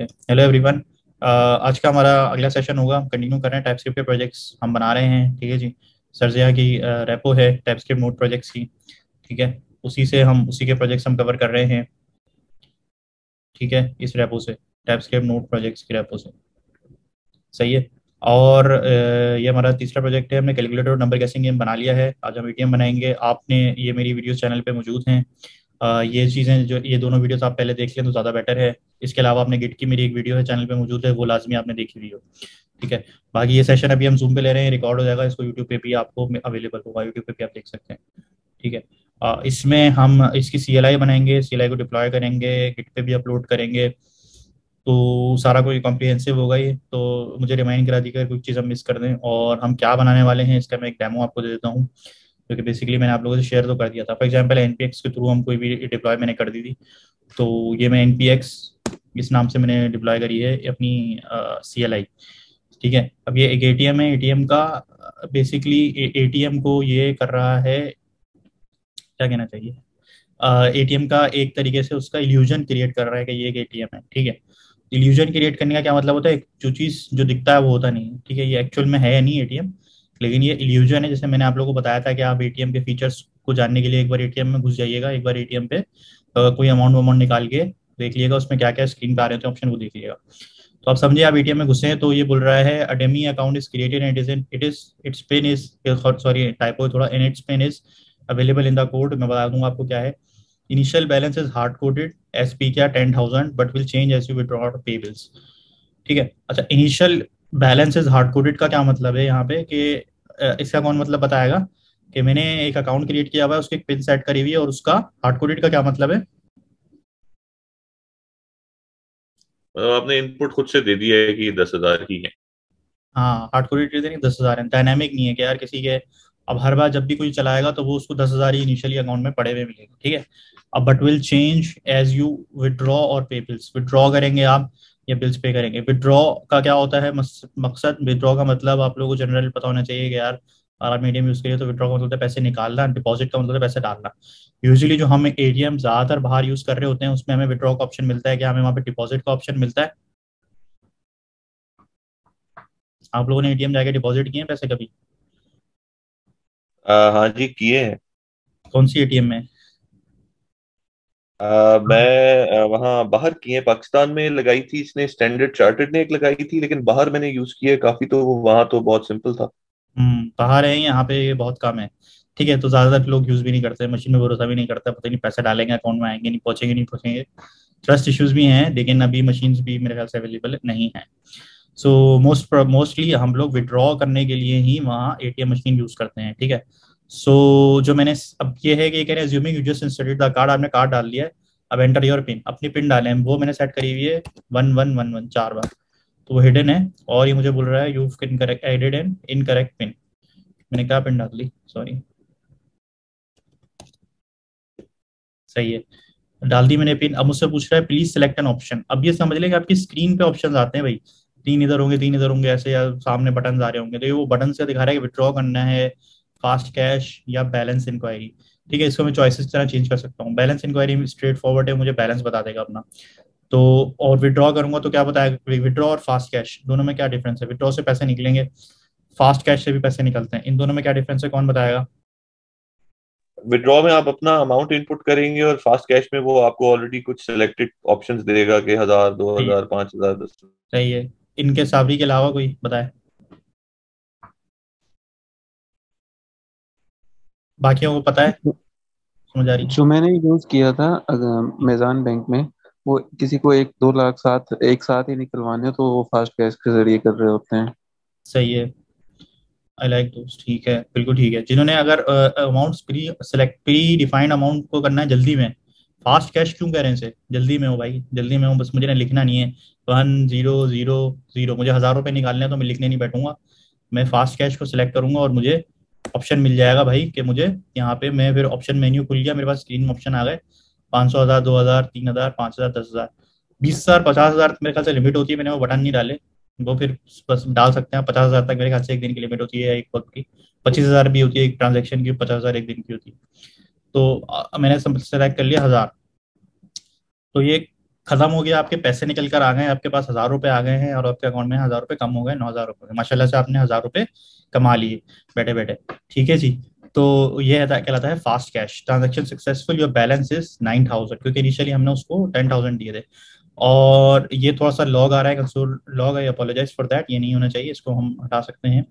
Hello everyone आज का हमारा अगला सेशन होगा। हम कंटिन्यू कर रहे हैं टाइपस्क्रिप्ट के प्रोजेक्ट्स हम बना रहे हैं, ठीक है जी? सरजिया की रेपो है टाइपस्क्रिप्ट नोट प्रोजेक्ट्स की, ठीक है? उसी से हम, उसी के प्रोजेक्ट्स हम कवर कर रहे हैं, ठीक है? इस रेपो से टाइपस्क्रिप्ट नोट प्रोजेक्ट्स की रेपो से। सही है? और ये हमारा तीसरा प्रोजेक्ट है। हमने कैलकुलेटर और नंबर कैसिंग गेम बना लिया है। आज हम एटीएम बनाएँगे। आपने ये मेरी वीडियो चैनल पे मौजूद हैं। ये चीज़ें जो, ये दोनों वीडियोस आप पहले देख लें तो ज़्यादा बेटर है। इसके अलावा आपने गिट की मेरी एक वीडियो है चैनल पे मौजूद है, वो लाजमी आपने देखी हुई हो। ठीक है? बाकी ये सेशन अभी हम जूम पे ले रहे हैं रिकॉर्ड हो जाएगा, इसको यूट्यूब पे भी आपको अवेलेबल होगा यूट्यूब पे भी आप देख सकते हैं। ठीक है? इसमें हम इसकी CLI बनाएँगे CLI को डिप्लॉय करेंगे गिट पे भी अपलोड करेंगे। तो सारा कोई कॉम्प्रिहेंसिव होगा ये तो मुझे रिमाइंड करा दीजिएगा कुछ चीज़ हम मिस कर दें। और हम क्या बनाने वाले हैं, इसका मैं एक डेमो आपको दे देता हूँ। क्योंकि बेसिकली मैंने आप लोगों से शेयर तो कर दिया था। फॉर एग्ज़ाम्पल एनपीएक्स के थ्रू हम कोई भी डिप्लॉय मैंने कर दी थी। तो ये मैं एनपीएक्स इस नाम से मैंने डिप्लॉय करी है अपनी सी एल आई ठीक है? अब ये एक एटीएम है। एटीएम का बेसिकली एटीएम को ये कर रहा है, क्या कहना चाहिए? एटीएम का एक तरीके से उसका इल्यूजन क्रिएट कर रहा है कि ये एक एटीएम है। ठीक है? इल्यूजन क्रिएट करने का क्या मतलब होता है? जो चीज़ जो दिखता है वो होता नहीं ठीक है? ये एक्चुअल में है नहीं एटीएम लेकिन ये इल्यूजन है, जैसे मैंने आप लोगों को बताया था कि आप एटीएम के फीचर्स को जानने के लिए एक बार एटीएम में घुस जाइएगा, एक बार एटीएम पे कोई अमाउंट वमाउंट निकाल के देख लीजिएगा, उसमें क्या क्या स्क्रीन पे आ रहे थे ऑप्शन वो देख लीजिएगा। तो आप समझिए, आप एटीएम में घुसे हैं तो ये बोल रहा है a dummy account is created and is it is its pin is sorry typo थोड़ा in its pin is available in the code मैं बता दूँगा आपको क्या है। Initial balance is hard coded as P क्या ten thousand but will change as you withdraw pay bills ठीक है? अच्छा initial balance is hard coded का क्या मतलब है यहाँ पे कि इसका कौन मतलब बताएगा कि मैंने एक अकाउंट क्रिएट किया हुआ है उसकी पिन सेट करी हुई है और उसका हार्ड कोडेड का क्या मतलब है? आपने इनपुट खुद से दे दिया है कि दस हज़ार ही है। हाँ हार्ड कोडेड नहीं दस हज़ार है। डायनामिक नहीं है कि यार किसी के अब हर बार जब भी कोई चलाएगा तो वो उसको दस हज़ार ही इनिशियली अकाउंट में पड़े हुए मिलेगा ठीक है? अब but will change as you withdraw और पे बिल्स विदड्रॉ करेंगे आप या बिल्स पे करेंगे। विदड्रॉ का क्या होता है? मकसद विदड्रॉ का मतलब आप लोगों को जनरल पता होना चाहिए कि यार अगर मीडियम यूज़ करिए तो विदड्रॉ का मतलब है पैसे निकालना डिपॉजिट का मतलब है पैसे डालना। यूजुअली जो हम एटीएम ज़्यादातर बाहर यूज़ कर रहे होते हैं उसमें हमें विदड्रॉ का ऑप्शन मिलता है क्या हमें वहाँ पे डिपॉजिट का ऑप्शन मिलता है। आप लोगों ने एटीएम जाके डिपॉजिट किए पैसे कभी? आ, हाँ जी किए हैं। कौन सी एटीएम में? मैं वहाँ बाहर किए, पाकिस्तान में लगाई थी इसने स्टैंडर्ड चार्टर्ड ने एक लगाई थी, लेकिन बाहर मैंने यूज़ किया काफ़ी तो वहाँ तो बहुत सिंपल था। हम्म बाहर है, यहाँ पे बहुत कम है। ठीक है तो ज़्यादातर लोग यूज़ भी नहीं करते मशीन में भरोसा भी नहीं करता, पता नहीं पैसा डालेंगे अकाउंट में आएँगे, नहीं पहुँचेंगे नहीं पहुँचेंगे। ट्रस्ट इश्यूज़ भी हैं, लेकिन अभी मशीन भी मेरे ख्याल से अवेलेबल नहीं है। सो मोस्ट मोस्टली हम लोग विड्रॉ करने के लिए ही वहाँ एटीएम मशीन यूज़ करते हैं, ठीक है? सो so, जो मैंने अब ये है कि ये कह रहे हैं you just installed the card आपने कार्ड डाल लिया है अब एंटर योर पिन अपनी पिन डालें वो मैंने सेट करी हुई है वन वन वन वन चार बार। तो वो हिडन है और ये मुझे बोल रहा है you incorrect added an incorrect pin मैंने क्या पिन डाल? ली सॉरी सही है। डाल दी मैंने पिन अब मुझसे पूछ रहा है प्लीज़ सेलेक्ट एन ऑप्शन अब ये समझ लें कि आपकी स्क्रीन पे ऑप्शन आते हैं भाई। तीन इधर होंगे तीन इधर होंगे ऐसे या सामने बटन आ रहे होंगे। तो ये वो बटन से दिखा रहा है कि विड्रॉ करना है फास्ट कैश या बैलेंस इंक्वायरी ठीक है इसको मैं चॉइसेस तरह चेंज कर सकता हूँ। बैलेंस इंक्वायरी स्ट्रेट फॉरवर्ड है मुझे बैलेंस बता देगा अपना। तो और विड्रॉ करूँगा तो क्या बताएगा विड्रॉ और फास्ट कैश दोनों में क्या डिफरेंस है? विड्रॉ से पैसे निकलेंगे फास्ट कैश से भी पैसे निकलते हैं। इन दोनों में क्या डिफरेंस है? कौन बताएगा? विड्रॉ में आप अपना अमाउंट इनपुट करेंगे और फास्ट कैश में वो आपको ऑलरेडी कुछ सिलेक्टेड ऑप्शंस देगा कि हज़ार दो हज़ार पाँच हज़ार दस सही है। इनके साबरी के अलावा कोई बताए? बाकियों को पता है। समझ आ रही। जो मैंने यूज़ किया था मेजान बैंक में वो किसी को एक दो लाख साथ एक साथ ही निकलवाने तो वो फास्ट कैश के ज़रिए कर रहे होते हैं। सही है। आई लाइक दोस्त ठीक है। बिल्कुल ठीक है। जिन्होंने अगर amount preselect predefined amount को करना है जल्दी में फास्ट कैश क्यों कह रहे हैं इसे? जल्दी में हो भाई जल्दी में हो बस मुझे ना लिखना नहीं है। वन ज़ीरो ज़ीरो ज़ीरो मुझे हज़ार रुपये निकालने हैं तो मैं लिखने नहीं बैठूँगा। मैं फास्ट कैश को सिलेक्ट करूँगा और मुझे ऑप्शन मिल जाएगा भाई कि मुझे यहाँ पे मैं फिर ऑप्शन मेन्यू खुल गया, मेरे पास स्क्रीन में ऑप्शन आ गए। पाँच सौ हज़ार, दो हज़ार, तीन हज़ार, पाँच हज़ार, दस हज़ार। बीस हज़ार, पचास हज़ार मेरे ख्याल से लिमिट होती है, मैंने वो बटन नहीं डाले। वो फिर बस डाल सकते हैं पचास हज़ार तक मेरे ख्याल से एक दिन की लिमिट होती है एक वक्त की। पच्चीस हज़ार भी होती है, एक ट्रांजेक्शन की पचास हज़ार एक दिन की होती है। तो मैंने सेलेक्ट कर लिया हज़ार। तो ये खत्म हो गया, आपके पैसे निकल कर आ गए, आपके पास हज़ार रुपए आ गए हैं और आपके अकाउंट में हज़ार रुपए कम हो गए, नौ हज़ार रुपए माशाल्लाह से आपने हज़ार रुपए कमा लिए बैठे बैठे ठीक है जी? तो ये है, कहलाता है fast cash transaction successful your balance is nine thousand क्योंकि इनिशियली हमने उसको टेन थाउज़ेंड दिए थे। और ये थोड़ा सा लॉग आ रहा है console log I apologize for that ये नहीं होना चाहिए, इसको हम हटा सकते हैं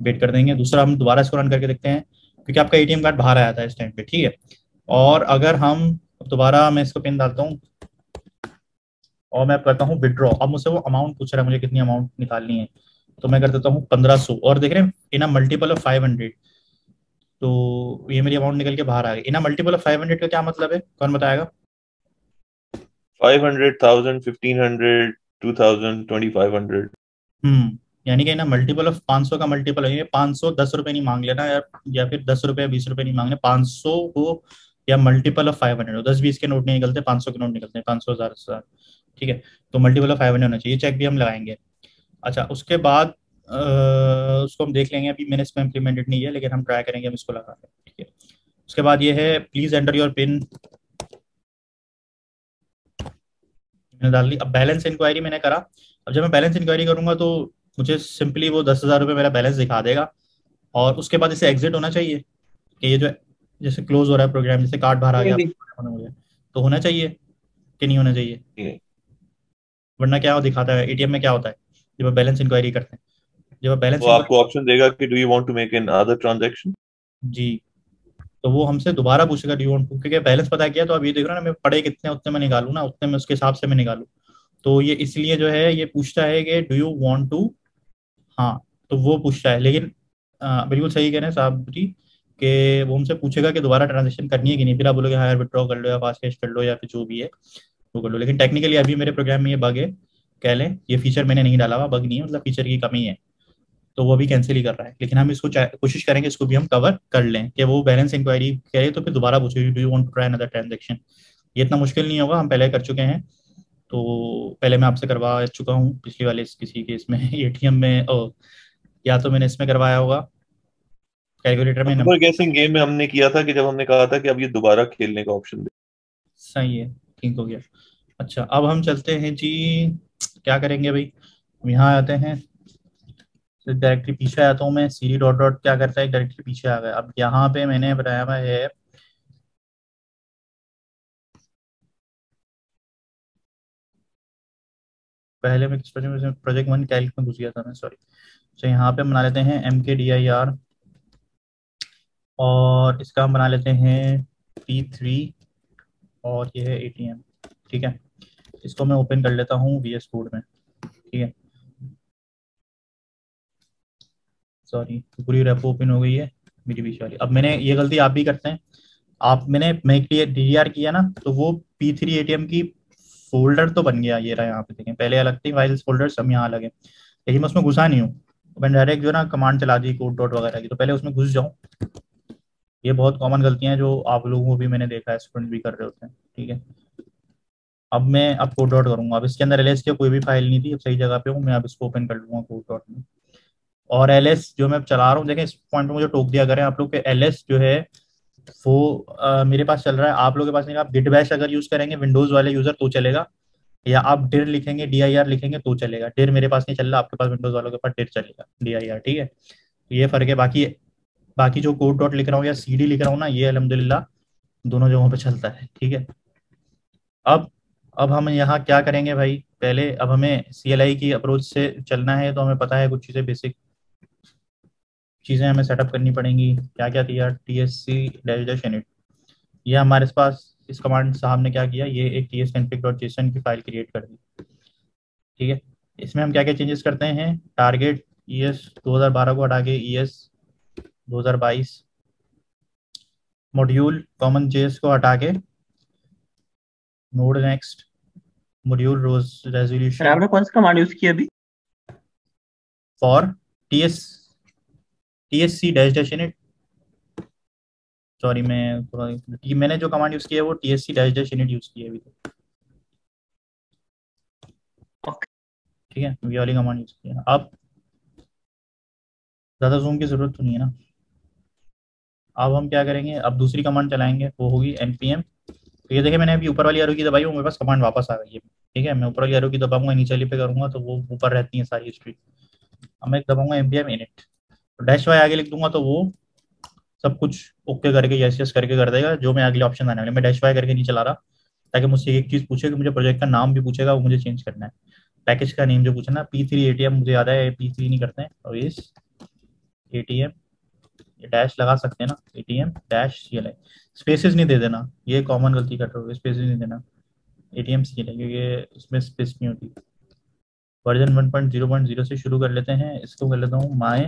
वेट कर देंगे। दूसरा हम दोबारा इसको रन करके देखते हैं, क्योंकि आपका एटीएम कार्ड बाहर आया था इस टाइम पे। ठीक है? और अगर हम, दोबारा मैं इसको पिन डालता हूँ और मैं करता हूँ विड्रॉ अब मुझसे वो अमाउंट पूछ रहा है मुझे कितनी अमाउंट निकालनी है। तो मैं कर देता हूँ पंद्रह सौ। और देख रहे हैं in a multiple of five hundred तो ये मेरी अमाउंट निकल के बाहर आ गई। In a multiple of five hundred का क्या मतलब है? कौन बताएगा? Five hundred thousand fifteen hundred two thousand twenty five hundred hmm यानी कि ना मल्टीपल ऑफ़ पाँच सौ का मल्टीपल है। पाँच सौ दस रुपए नहीं मांग लेना या या फिर दस रुपए बीस रुपए नहीं मांगने। पाँच सौ को या मल्टीपल ऑफ़ फाइव हंड्रेड दस बीस के नोट नहीं निकलते पाँच सौ के नोट निकलते हैं। पाँच सौ हज़ार हज़ार। ठीक है? तो मल्टीपल ऑफ़ फाइव हंड्रेड होना चाहिए। चेक भी हम लगाएँगे। अच्छा उसके बाद आ, उसको हम देख लेंगे। अभी मैंने इसमें इम्प्लीमेंटेड नहीं है लेकिन हम ट्राई करेंगे हम इसको लगा ठीक है? उसके बाद ये है प्लीज़ एंटर योर पिन मैंने डाल ली। अब बैलेंस इंक्वायरी मैंने करा। अब जब मैं बैलेंस इंक्वायरी करूँगा तो मुझे सिंपली वो दस हज़ार रुपये मेरा बैलेंस दिखा देगा। और उसके बाद इसे एग्जिट होना चाहिए। कि ये जो जैसे क्लोज हो रहा है प्रोग्राम जैसे कार्ड बाहर आ गया तो होना चाहिए। कि नहीं होना चाहिए। वरना क्या दिखाता है? एटीएम में क्या होता है? जब आप बैलेंस इंक्वायरी करते हैं। जब आप बैलेंस आपको ऑप्शन देगा कि do you want to make another transaction जी। तो वो हमसे दोबारा पूछेगा डू वांट टू क्योंकि बैलेंस पता किया तो अब ये देख रहा ना मैं पड़े कितने उतने में निकालू ना उतने में उसके हिसाब से मैं निकालू। तो ये इसलिए जो है ये पूछता है कि डू यू वांट टू हाँ तो वो पूछता है। लेकिन बिल्कुल सही कह रहे हैं साहब जी कि वो हमसे पूछेगा कि दोबारा ट्रांजेक्शन करनी है कि नहीं? फिर आप बोलोगे हाँ यार विड्रॉ कर लो या फास्ट कैश कर लो या फिर जो भी है। वो कर लो। लेकिन टेक्निकली अभी मेरे प्रोग्राम में ये बग है कह लें ये फीचर मैंने नहीं डाला हुआ बग नहीं है मतलब फीचर की कमी है। तो वो भी कैंसिल ही कर रहा है। लेकिन हम इसको कोशिश करेंगे इसको भी हम कवर कर लें कि वो बैलेंस इंक्वायरी करे तो फिर दोबारा पूछेगी do you want to try another transaction ये इतना मुश्किल नहीं होगा हम पहले कर चुके हैं। तो पहले मैं आपसे करवा चुका हूँ पिछली वाले किसी के इसमें एटीएम में ओ, या तो मैंने इसमें करवाया होगा। कैलकुलेटर में नंबर गेसिंग गेम में हमने किया था कि जब हमने कहा था कि अब ये दोबारा खेलने का ऑप्शन दे सही है। ठीक हो गया। अच्छा अब हम चलते हैं जी, क्या करेंगे भाई? हम यहाँ आते हैं। डायरेक्टली पीछे आता हूँ मैं सीरी डॉट डॉट क्या करता है? डायरेक्टली पीछे आ गया। अब यहाँ पे मैंने बताया हुआ है। पहले मैं किस प्रोजेक्ट प्रोजेक्ट वन कैल्क में घुस गया था मैं सॉरी तो यहाँ पे बना लेते हैं एम के डी आई आर और इसका हम बना लेते हैं पी थ्री और ये है ए टी एम ठीक है? इसको मैं ओपन कर लेता हूँ वी एस कोड में, ठीक है? सॉरी पूरी रेपो ओपन हो गई है, मेरी बीच वाली अब मैंने ये गलती आप भी करते हैं। आप, मैंने मैं डी आर किया ना तो वो P three A T M की फोल्डर तो बन गया ये रहा यहाँ पे, देखें। पहले अलग थी फाइल्स फोल्डर सब यहाँ अलग है। लेकिन मैं उसमें घुसा नहीं हूँ। मैंने डायरेक्ट जो ना कमांड चला दी कोड डॉट वगैरह की तो पहले उसमें घुस जाऊँ। ये बहुत कॉमन गलतियाँ हैं जो आप लोगों को भी मैंने देखा है स्टूडेंट भी कर रहे होते हैं ठीक है? अब मैं अब कोड डॉट करूँगा। अब इसके अंदर एलएस की कोई भी फ़ाइल नहीं थी अब सही जगह पे हूँ मैं अब इसको ओपन कर लूँगा कोड डॉट में। और एलएस जो मैं चला रहा हूँ देखें इस पॉइंट पे मुझे टोक दिया करें आप लोग के एल जो है वो आ, मेरे पास चल रहा है। आप लोग के पास नहीं आप गिट बैश अगर यूज़ करेंगे विंडोज़ वाले यूज़र तो चलेगा। या आप डिर लिखेंगे डी आई आर लिखेंगे तो चलेगा। डिर मेरे पास नहीं चल रहा आपके पास विंडोज़ वालों के पास डिर चलेगा डी आई आर ठीक है? तो ये फ़र्क है। बाकी बाकी जो कोड डॉट लिख रहा हूँ या सी डी लिख रहा हूँ ना, ये अलहमदिल्ला दोनों जगहों पे चलता है, ठीक है? अब अब हम यहाँ क्या करेंगे भाई? पहले अब हमें सी एल आई की अप्रोच से चलना है तो हमें पता है कुछ चीज़ें बेसिक चीज़ें हमें सेटअप करनी पड़ेंगी। क्या क्या? थी यार T S C dash init ये हमारे पास इस कमांड साहब ने क्या किया? ये एक टी एस डॉट जेसन की फ़ाइल क्रिएट कर दी। ठीक है? इसमें हम क्या क्या चेंजेस करते हैं? टारगेट ई एस दो हज़ार बारह को हटा के ई एस दो हज़ार बाईस मॉड्यूल कॉमन जेस को हटा के node next module rose resolution आपने कौन सा कमांड यूज़ किया अभी? For T S T S C dash dash init sorry मैं थोड़ा मैंने जो कमांड यूज़ किया है वो T S C dash dash init use किया अभी तक ठीक है वी वाली कमांड यूज़ किया अब ज़्यादा जूम की ज़रूरत तो नहीं है ना। अब हम क्या करेंगे? अब दूसरी कमांड चलाएँगे, वो होगी एम तो ये देखिए, मैंने अभी ऊपर वाली आरो की दबाई मेरे पास कमांड वापस आ गई है। ठीक है, मैं ऊपर वाली एरो की दबाऊँगा, नीचे वाली पे करूँगा तो वो ऊपर रहती है सारी हिस्ट्री अब मैं दबाऊँगा P M init dash Y आगे लिख दूँगा तो वो सब कुछ ओके करके यस यस करके कर देगा, जो मैं अगले ऑप्शन आने वाले मैं डैश वाई करके नहीं चला रहा, ताकि मुझसे एक चीज़ पूछे कि मुझे प्रोजेक्ट का नाम भी पूछेगा, वो मुझे चेंज करना है। पैकेज का नेम जो पूछना पी थ्री ए मुझे याद है पी थ्री नहीं करते हैं, और इस ए डैश लगा सकते हैं ना A T M dash C L I spaces नहीं दे देना, ये कॉमन गलती कर रहे स्पेसिस नहीं देना। A T M C L I क्योंकि उसमें स्पेस नहीं होती। Version one point zero point zero से शुरू कर लेते हैं, इसको कर लेता हूँ my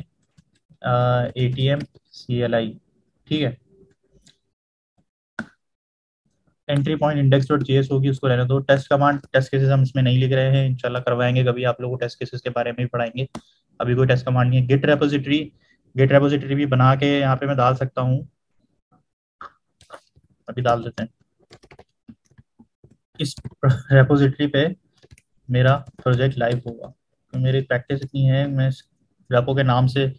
A T M C L I ठीक है? Entry point index dot JS होगी उसको रहने दो। टेस्ट कमांड टेस्ट केसेस हम इसमें नहीं लिख रहे हैं, इंशाल्लाह करवाएँगे कभी आप लोगों को टेस्ट केसेस के बारे में भी पढ़ाएँगे। अभी कोई टेस्ट कमांड नहीं है। गिट रेपोजिटरी गिट रेपोजिटरी भी बना के यहाँ पे मैं डाल सकता हूँ। अभी डाल देते हैं। इस रेपोजिटरी पे मेरा प्रोजेक्ट लाइव होगा। तो मेरी प्रैक्टिस इतनी है, मैं रेपो के नाम से,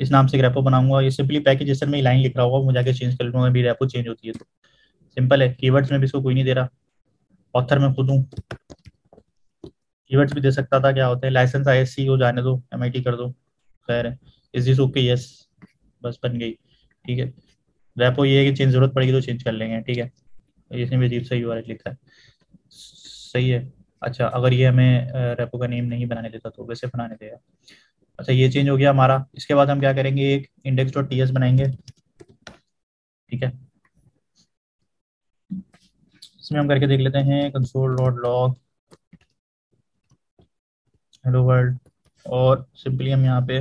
इस नाम से रेपो बनाऊँगा। ये सिंपली पैकेज जैसे मैं लाइन लिख रहा होगा मुझे जाके चेंज कर लूँगा। अभी रेपो चेंज होती है तो। सिंपल है। कीवर्ड्स में भी इसको कोई नहीं दे रहा। ऑथर में खुद हूँ। कीवर्ड्स भी दे सकता था। क्या होता है? लाइसेंस आई एस सी हो जाने दो। एम आई टी कर दो। खैर है। इस दिस ओके यस बस बन गई। ठीक है। रेपो ये है कि चेंज ज़रूरत पड़ेगी तो चेंज कर लेंगे। ठीक है। इसमें भी अजीब सा यू लिखा है। सही है। अच्छा अगर ये हमें रेपो का नेम नहीं बनाने देता तो वैसे बनाने देगा अच्छा ये चेंज हो गया हमारा। इसके बाद हम क्या करेंगे? एक इंडेक्स डॉट टी बनाएँगे। ठीक है। इसमें हम करके देख लेते हैं। Console dot log hello world और सिंपली हम यहाँ पे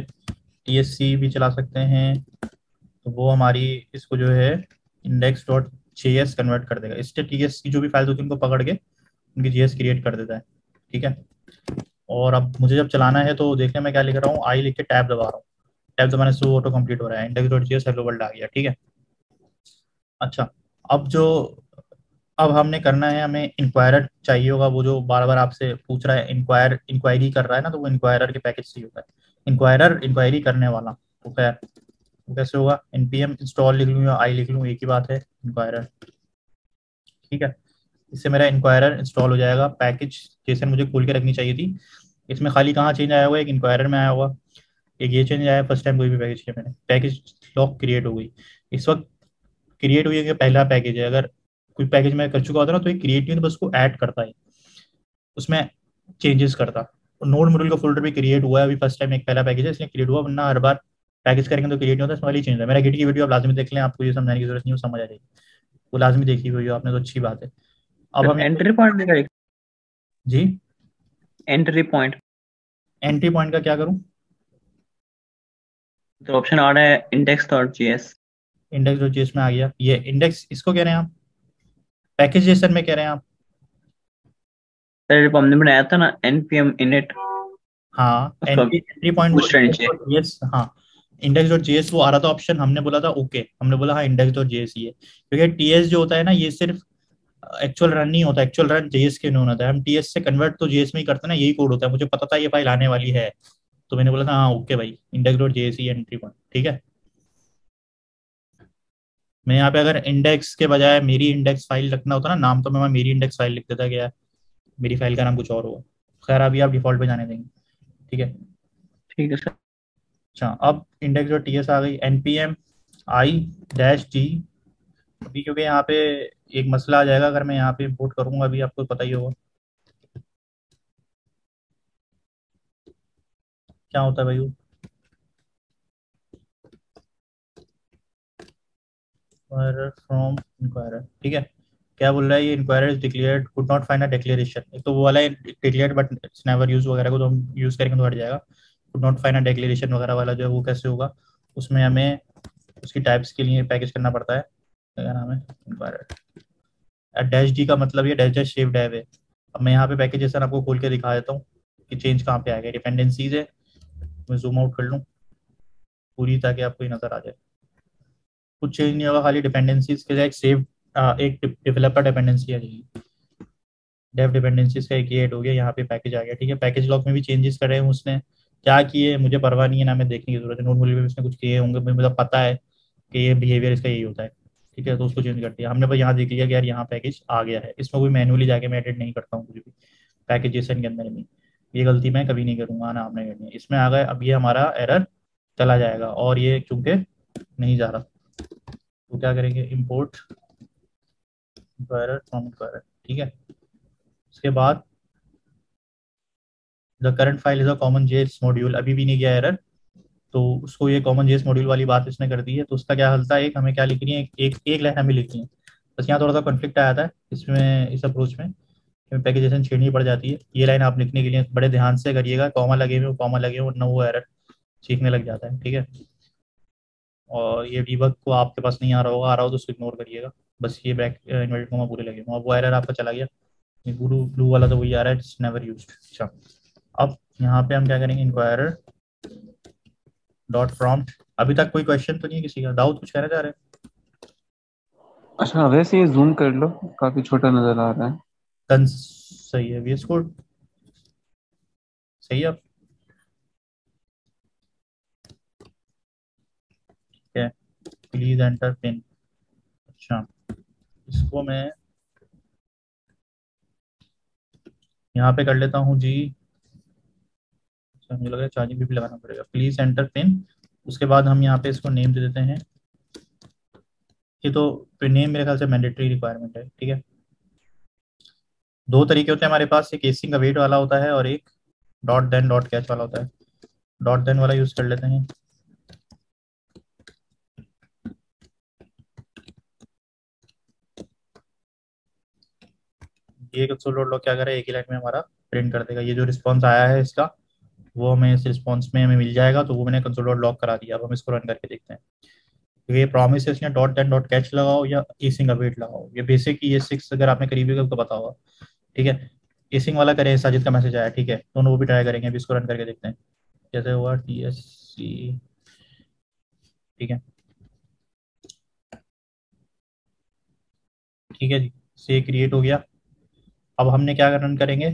TSC भी चला सकते हैं। तो वो हमारी इसको जो है इंडेक्स डॉट जे कन्वर्ट कर देगा। इससे टी एस की जो भी फ़ाइल होती है उनको पकड़ के उनकी जी क्रिएट कर देता है। ठीक है? और अब मुझे जब चलाना है तो देखने मैं क्या लिख रहा हूँ। आई लिख के टैब दबा रहा हूँ। टैब दबाने से ऑटो कंप्लीट हो रहा है। Index dot J S hello world आ गया। ठीक है? अच्छा अब जो, अब हमने करना है, हमें इंक्वायरर चाहिए होगा। वो जो बार बार आपसे पूछ रहा है इंक्वायर इंक्वायरी कर रहा है ना तो वो इंक्वायरर के पैकेज से होता है। इंक्वायरर इंक्वायरी करने वाला। तो खैर तो कैसे होगा? एनपीएम इंस्टॉल लिख लूँ या आई लिख लूँ, एक ही बात है इंक्वायरर ठीक है? इससे मेरा इंक्वायरर इंस्टॉल हो जाएगा। पैकेज जैसे मुझे खोल के रखनी चाहिए थी, इसमें खाली कहाँ चेंज आया हुआ एक इंक्वायरर में आया हुआ एक ये चेंज आया फ़र्स्ट टाइम कोई भी पैकेज किया मैंने। पैकेज लॉक क्रिएट हो गई। इस वक्त क्रिएट हुई है पहला पैकेज है। अगर कोई पैकेज मैं कर चुका होता ना तो ये क्रिएट नहीं बस उसको ऐड करता है। उसमें चेंजेस करता। नोड मॉड्यूल का फोल्डर भी क्रिएट हुआ है अभी फ़र्स्ट टाइम एक पहला पैकेज है इसलिए क्रिएट हुआ वरना हर बार पैकेज करेंगे तो क्रिएट नहीं होता इसमें वाली चेंज है। मेरा गिट की वीडियो आप लाजमी देख लें आपको ये समझाने की ज़रूरत नहीं समझ आ जाएगी। वो लाजमी देखी हुई आपने तो अच्छी बात है। अब हम एंट्री पॉइंट जी? एंट्री पॉइंट एंट्री पॉइंट का क्या करूँ? तो ऑप्शन आ रहा है index.js index.js में आ गया। ये इंडेक्स इसको कह रहे हैं आप? पैकेज जेसन में कह रहे हैं आप? सर हमने बनाया था ना npm init. हाँ पॉइंट यस हाँ इंडेक्स डॉट जेएस वो आ रहा था ऑप्शन हमने बोला था ओके हमने बोला हाँ इंडेक्स डॉट जेएस ही है. क्योंकि टीएस जो होता है ना ये सिर्फ़ एक्चुअल रन नहीं होता एक्चुअल रन जेएस के नहीं होता है हम टीएस से कन्वर्ट तो जेएस में ही करते हैं ना यही कोड होता है. मुझे पता था ये फ़ाइल आने वाली है. तो मैंने बोला था हाँ ओके भाई. इंडेक्स डॉट जेएस ही एंट्री पॉइंट ठीक है? मैं यहाँ पे अगर इंडेक्स के बजाय मेरी इंडेक्स फ़ाइल रखना होता ना नाम तो मैं मेरी इंडेक्स फ़ाइल लिख देता गया मेरी फ़ाइल का नाम कुछ और होगा खैर अभी आप डिफ़ॉल्ट पे जाने देंगे। ठीक है? ठीक है सर अच्छा अब इंडेक्स डॉट टी एस आ गई। N P M I dash G अभी क्योंकि यहाँ पे एक मसला आ जाएगा अगर मैं यहाँ पे इम्पोर्ट करूँगा अभी आपको पता ही होगा। क्या होता है भाई इंक्वायरर फ्रॉम इंक्वायरर ठीक है? क्या बोल रहा है, ये inquirer is declared could not find a declaration एक तो वो वाला declared but it's never used वगैरह को तो हम यूज़ करेंगे तो हट जाएगा। Could not find a declaration वगैरह वाला जो है वो कैसे होगा, उसमें हमें उसकी टाइप्स के लिए पैकेज करना पड़ता है। क्या नाम है? इंक्वायरर डैश डी का मतलब ये डैश डैश शेप डैव है। अब मैं यहाँ पे पैकेज जैसा आपको खोल के दिखा देता हूँ कि चेंज कहाँ पे आएगा डिपेंडेंसीज है। मैं जूम आउट कर लूँ। पूरी ताकि आपको ये नज़र आ जाए। कुछ चेंज नहीं होगा, खाली डिपेंडेंसीज के एक सेव एक डेवलपर डिपेंडेंसी आ जाएगी। डेव डिपेंडेंसीज का एक एड हो गया, यहाँ पे पैकेज आ गया, ठीक है? पैकेज लॉक में भी चेंजेस करे हैं उसने। क्या किए मुझे परवाह नहीं है ना, मैं देखने की ज़रूरत है। नोट मूल्य में उसने कुछ किए होंगे, मुझे मतलब पता है कि ये बिहेवियर इसका यही होता है, ठीक है? तो उसको चेंज कर दिया। हमने बस यहाँ देख लिया कि यार यहाँ पैकेज आ गया है। इसमें कोई मैनुअली जाके मैं एडिट नहीं करता हूँ कुछ भी। पैकेजेशन के अंदर में। ये गलती मैं कभी नहीं करूँगा, ना आपने करनी है। इसमें आ गए अब ये हमारा एरर चला जाएगा और ये चूँकि नहीं जा रहा। तो क्या करेंगे? इम्पोर्ट एरर फ्रॉम एरर ठीक है? उसके बाद the current file is a common JS module अभी भी नहीं गया एरर तो उसको ये कॉमन जेस मॉड्यूल वाली बात इसने कर दी है तो उसका क्या हलता था एक हमें क्या लिखनी है? एक एक लाइन हमें लिखनी है। बस यहाँ थोड़ा सा कॉन्फ्लिक्ट आया था इसमें, इस अप्रोच में पैकेजेशन छेड़नी पड़ जाती है। ये लाइन आप लिखने के लिए बड़े ध्यान से करिएगा कॉमा लगे हुए कॉमा लगे हुए वरना वो एरर सीखने लग जाता है, ठीक है? और ये डीबग को आपके पास नहीं आ रहा होगा आ रहा हो तो उसको इग्नोर करिएगा। बस ये बैक इन्वर्टेड कॉमा पूरे लगे हुए वो एरर आपका चला गया। ये ब्लू ब्लू वाला तो वही आ रहा है इट्स नेवर यूज्ड अच्छा अब यहाँ पे हम क्या करेंगे? इंक्वायरर डॉट प्रॉम्प्ट अभी तक कोई क्वेश्चन तो नहीं है किसी का? दाऊद कुछ कहना चाह रहे अच्छा वैसे ये जूम कर लो काफ़ी छोटा नज़र आ रहा है। सही है वीएस कोड सही अब है प्लीज़ एंटर पिन अच्छा इसको मैं यहाँ पे कर लेता हूँ जी। अच्छा मुझे लग रहा है चार्जिंग भी लगाना पड़ेगा। प्लीज़ एंटर पिन उसके बाद हम यहाँ पे इसको नेम दे देते हैं। ये तो नेम मेरे ख्याल से मैंडेटरी रिक्वायरमेंट है, ठीक है? दो तरीके होते हैं हमारे पास। एक एसिंग का वेट वाला होता है और एक डॉट देन डॉट कैच वाला होता है। डॉट देन वाला यूज़ कर लेते हैं। ये कंसोल डॉट लॉग क्या करे, एक ही लाइन में हमारा प्रिंट कर देगा। ये जो रिस्पॉन्स आया है इसका, वो हमें इस रिस्पॉन्स में हमें मिल जाएगा तो वो मैंने कंसोल डॉट लॉग करा दिया। अब हम इसको रन करके देखते हैं। तो ये प्रॉमिस है इसमें डॉट देन डॉट कैच लगाओ या एसिंग अवेट लगाओ। ये बेसिक ये सिक्स अगर आपने करीबी तो पता होगा। ठीक है? एसिंग वाला करें, साजिद का मैसेज आया, ठीक है? दोनों वो भी ट्राई करेंगे, अभी इसको रन करके देखते हैं। जैसे हुआ टी एस सी ठीक है? ठीक है जी। से क्रिएट हो गया। अब हमने क्या रन करेंगे?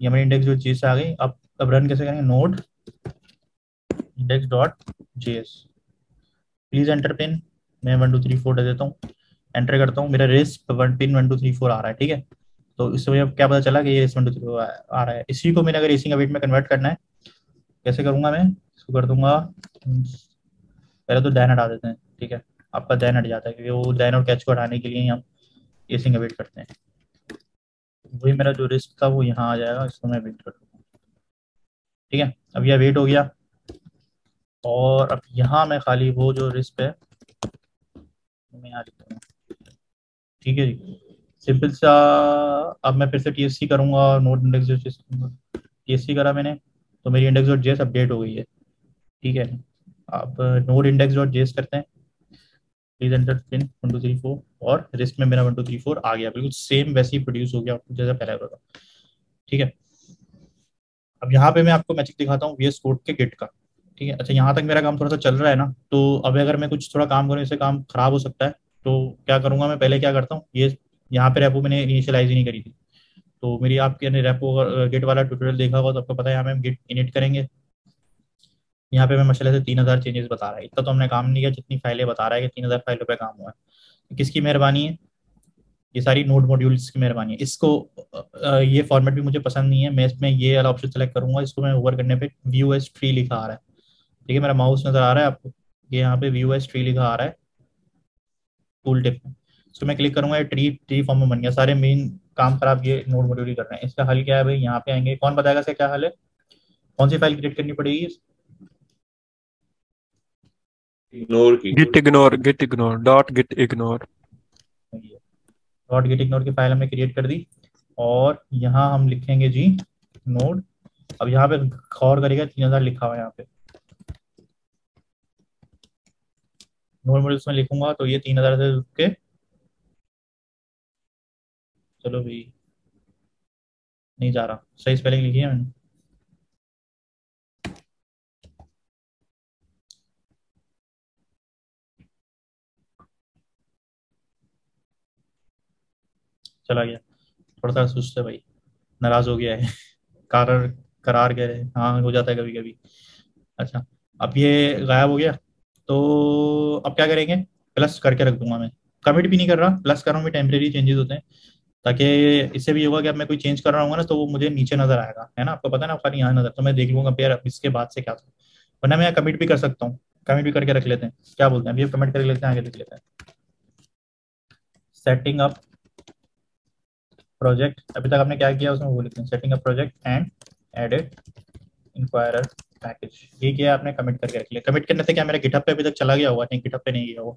ये हमारी इंडेक्स जो चीज़ आ गई, अब अब रन कैसे करेंगे? Node index dot JS please enter pin मैं वन टू थ्री फोर दे देता हूँ। एंटर करता हूँ। मेरा risk one pin one two three four आ रहा है, ठीक है? तो इससे मुझे क्या पता चला कि ये वन टू थ्री फोर आ रहा है। इसी को मैंने अगर एसिंग वेट में कन्वर्ट करना है, कैसे करूँगा मैं? इसको कर दूँगा, पहले तो दैन हटा देते हैं, ठीक है? आपका दैन हट जाता है, क्योंकि वो दैन और कैच को हटाने के लिए ही हम एसिंग वेट करते हैं। वही मेरा जो रिस्क था वो यहाँ आ जाएगा, इसको मैं वेट कर दूँगा ठीक है? अब यह वेट हो गया। और अब यहाँ मैं खाली वो जो रिस्क है मैं यहाँ लिख दूँगा। ठीक है जी? सिंपल सा, अब मैं फिर से टी एस सी करूँगा नोट इंडेक्स जो टी एस सी करा मैंने तो मेरी इंडेक्स डॉट जेस अपडेट हो गई है। ठीक है? अब नोट इंडेक्स डॉट जेस करते हैं। Please enter pin one two three four और रिस्क में मेरा वन टू थ्री फोर आ गया। बिल्कुल सेम वैसे ही प्रोड्यूस हो गया। जैसा पहले होता ठीक है? अब यहाँ पे मैं आपको मैजिक दिखाता हूँ वी कोड के गिट का। ठीक है? अच्छा यहाँ तक मेरा काम थोड़ा सा चल रहा है ना तो अब अगर मैं कुछ थोड़ा काम करूँ, इससे काम खराब हो सकता है तो क्या करूँगा मैं? पहले क्या करता हूँ? ये यहाँ पे रेपो मैंने इनिशियलाइज ही नहीं करी थी। तो मेरी आपके रेपो गिट वाला ट्यूटोरियल देखा होगा तो आपको पता है यहाँ पे हम गिट इनिट करेंगे। यहाँ पे मैं मसले से तीन हज़ार चेंजेस बता रहा है। इतना तो हमने काम नहीं किया, जितनी फाइलें बता रहा है कि तीन हज़ार फाइलों पे काम हुआ है। तो किसकी मेहरबानी है? ये सारी नोट मॉड्यूल्स की मेहरबानी है। इसको ये फॉर्मेट भी मुझे पसंद नहीं है। मैं इसमें ये वाला ऑप्शन सेलेक्ट करूँगा, इसको मैं ओवर करने पे व्यू एस ट्री लिखा आ रहा है। ठीक है, मेरा माउस नज़र आ रहा है, आपको ये यहाँ पे व्यू एस ट्री लिखा आ रहा है। टूल टिप में। इसको मैं क्लिक करूँगा ट्री ट्री फॉर्म में बन गया। सारे मेन काम खराब ये नोट मॉड्यूल कर रहे हैं। इसका हल क्या है भाई? यहाँ पे आएँगे। कौन बताएगा इसका क्या हल है? कौन सी फ़ाइल क्रिएट करनी पड़ेगी? इग्नोर की git ignore git ignore dot git ignore. Dot git ignore की फ़ाइल हमने क्रिएट कर दी। और यहाँ हम लिखेंगे जी नोड अब यहाँ पे गौर करेगा तीन हज़ार लिखा हुआ है यहाँ पे। नोड मॉड्यूल्स में लिखूँगा तो ये तीन हज़ार से रुक के। चलो भाई नहीं जा रहा। सही स्पेलिंग लिखी है मैंने। चला गया। थोड़ा सा सुस्त है भाई। नाराज़ हो गया है। करार करार कह रहे हाँ। हो जाता है कभी कभी अच्छा अब ये गायब हो गया। तो अब क्या करेंगे? प्लस करके रख दूँगा मैं। कमिट भी नहीं कर रहा। प्लस कर रहा हूँ टेम्परेरी चेंजेस होते हैं। ताकि इससे भी होगा कि अब मैं कोई चेंज कर रहा हूँ ना तो वो मुझे नीचे नज़र आएगा। है ना? आपको पता ना खाली यहाँ नज़र। तो मैं देख लूँगा यार इसके बाद से क्या था। वरना मैं कमिट भी कर सकता हूँ। कमिट भी करके रख लेते हैं। क्या बोलते हैं? अभी कमिट करके लेते हैं, आगे लिख लेते हैं। सेटिंग अप प्रोजेक्ट अभी तक आपने क्या किया उसमें वो लिखते हैं setting up project and added inquirer package ये किया आपने कमिट करके रख लिया। कमिट करने से क्या मेरा गिटअप पे अभी तक चला गया हुआ नहीं गिटअप पे नहीं गया हुआ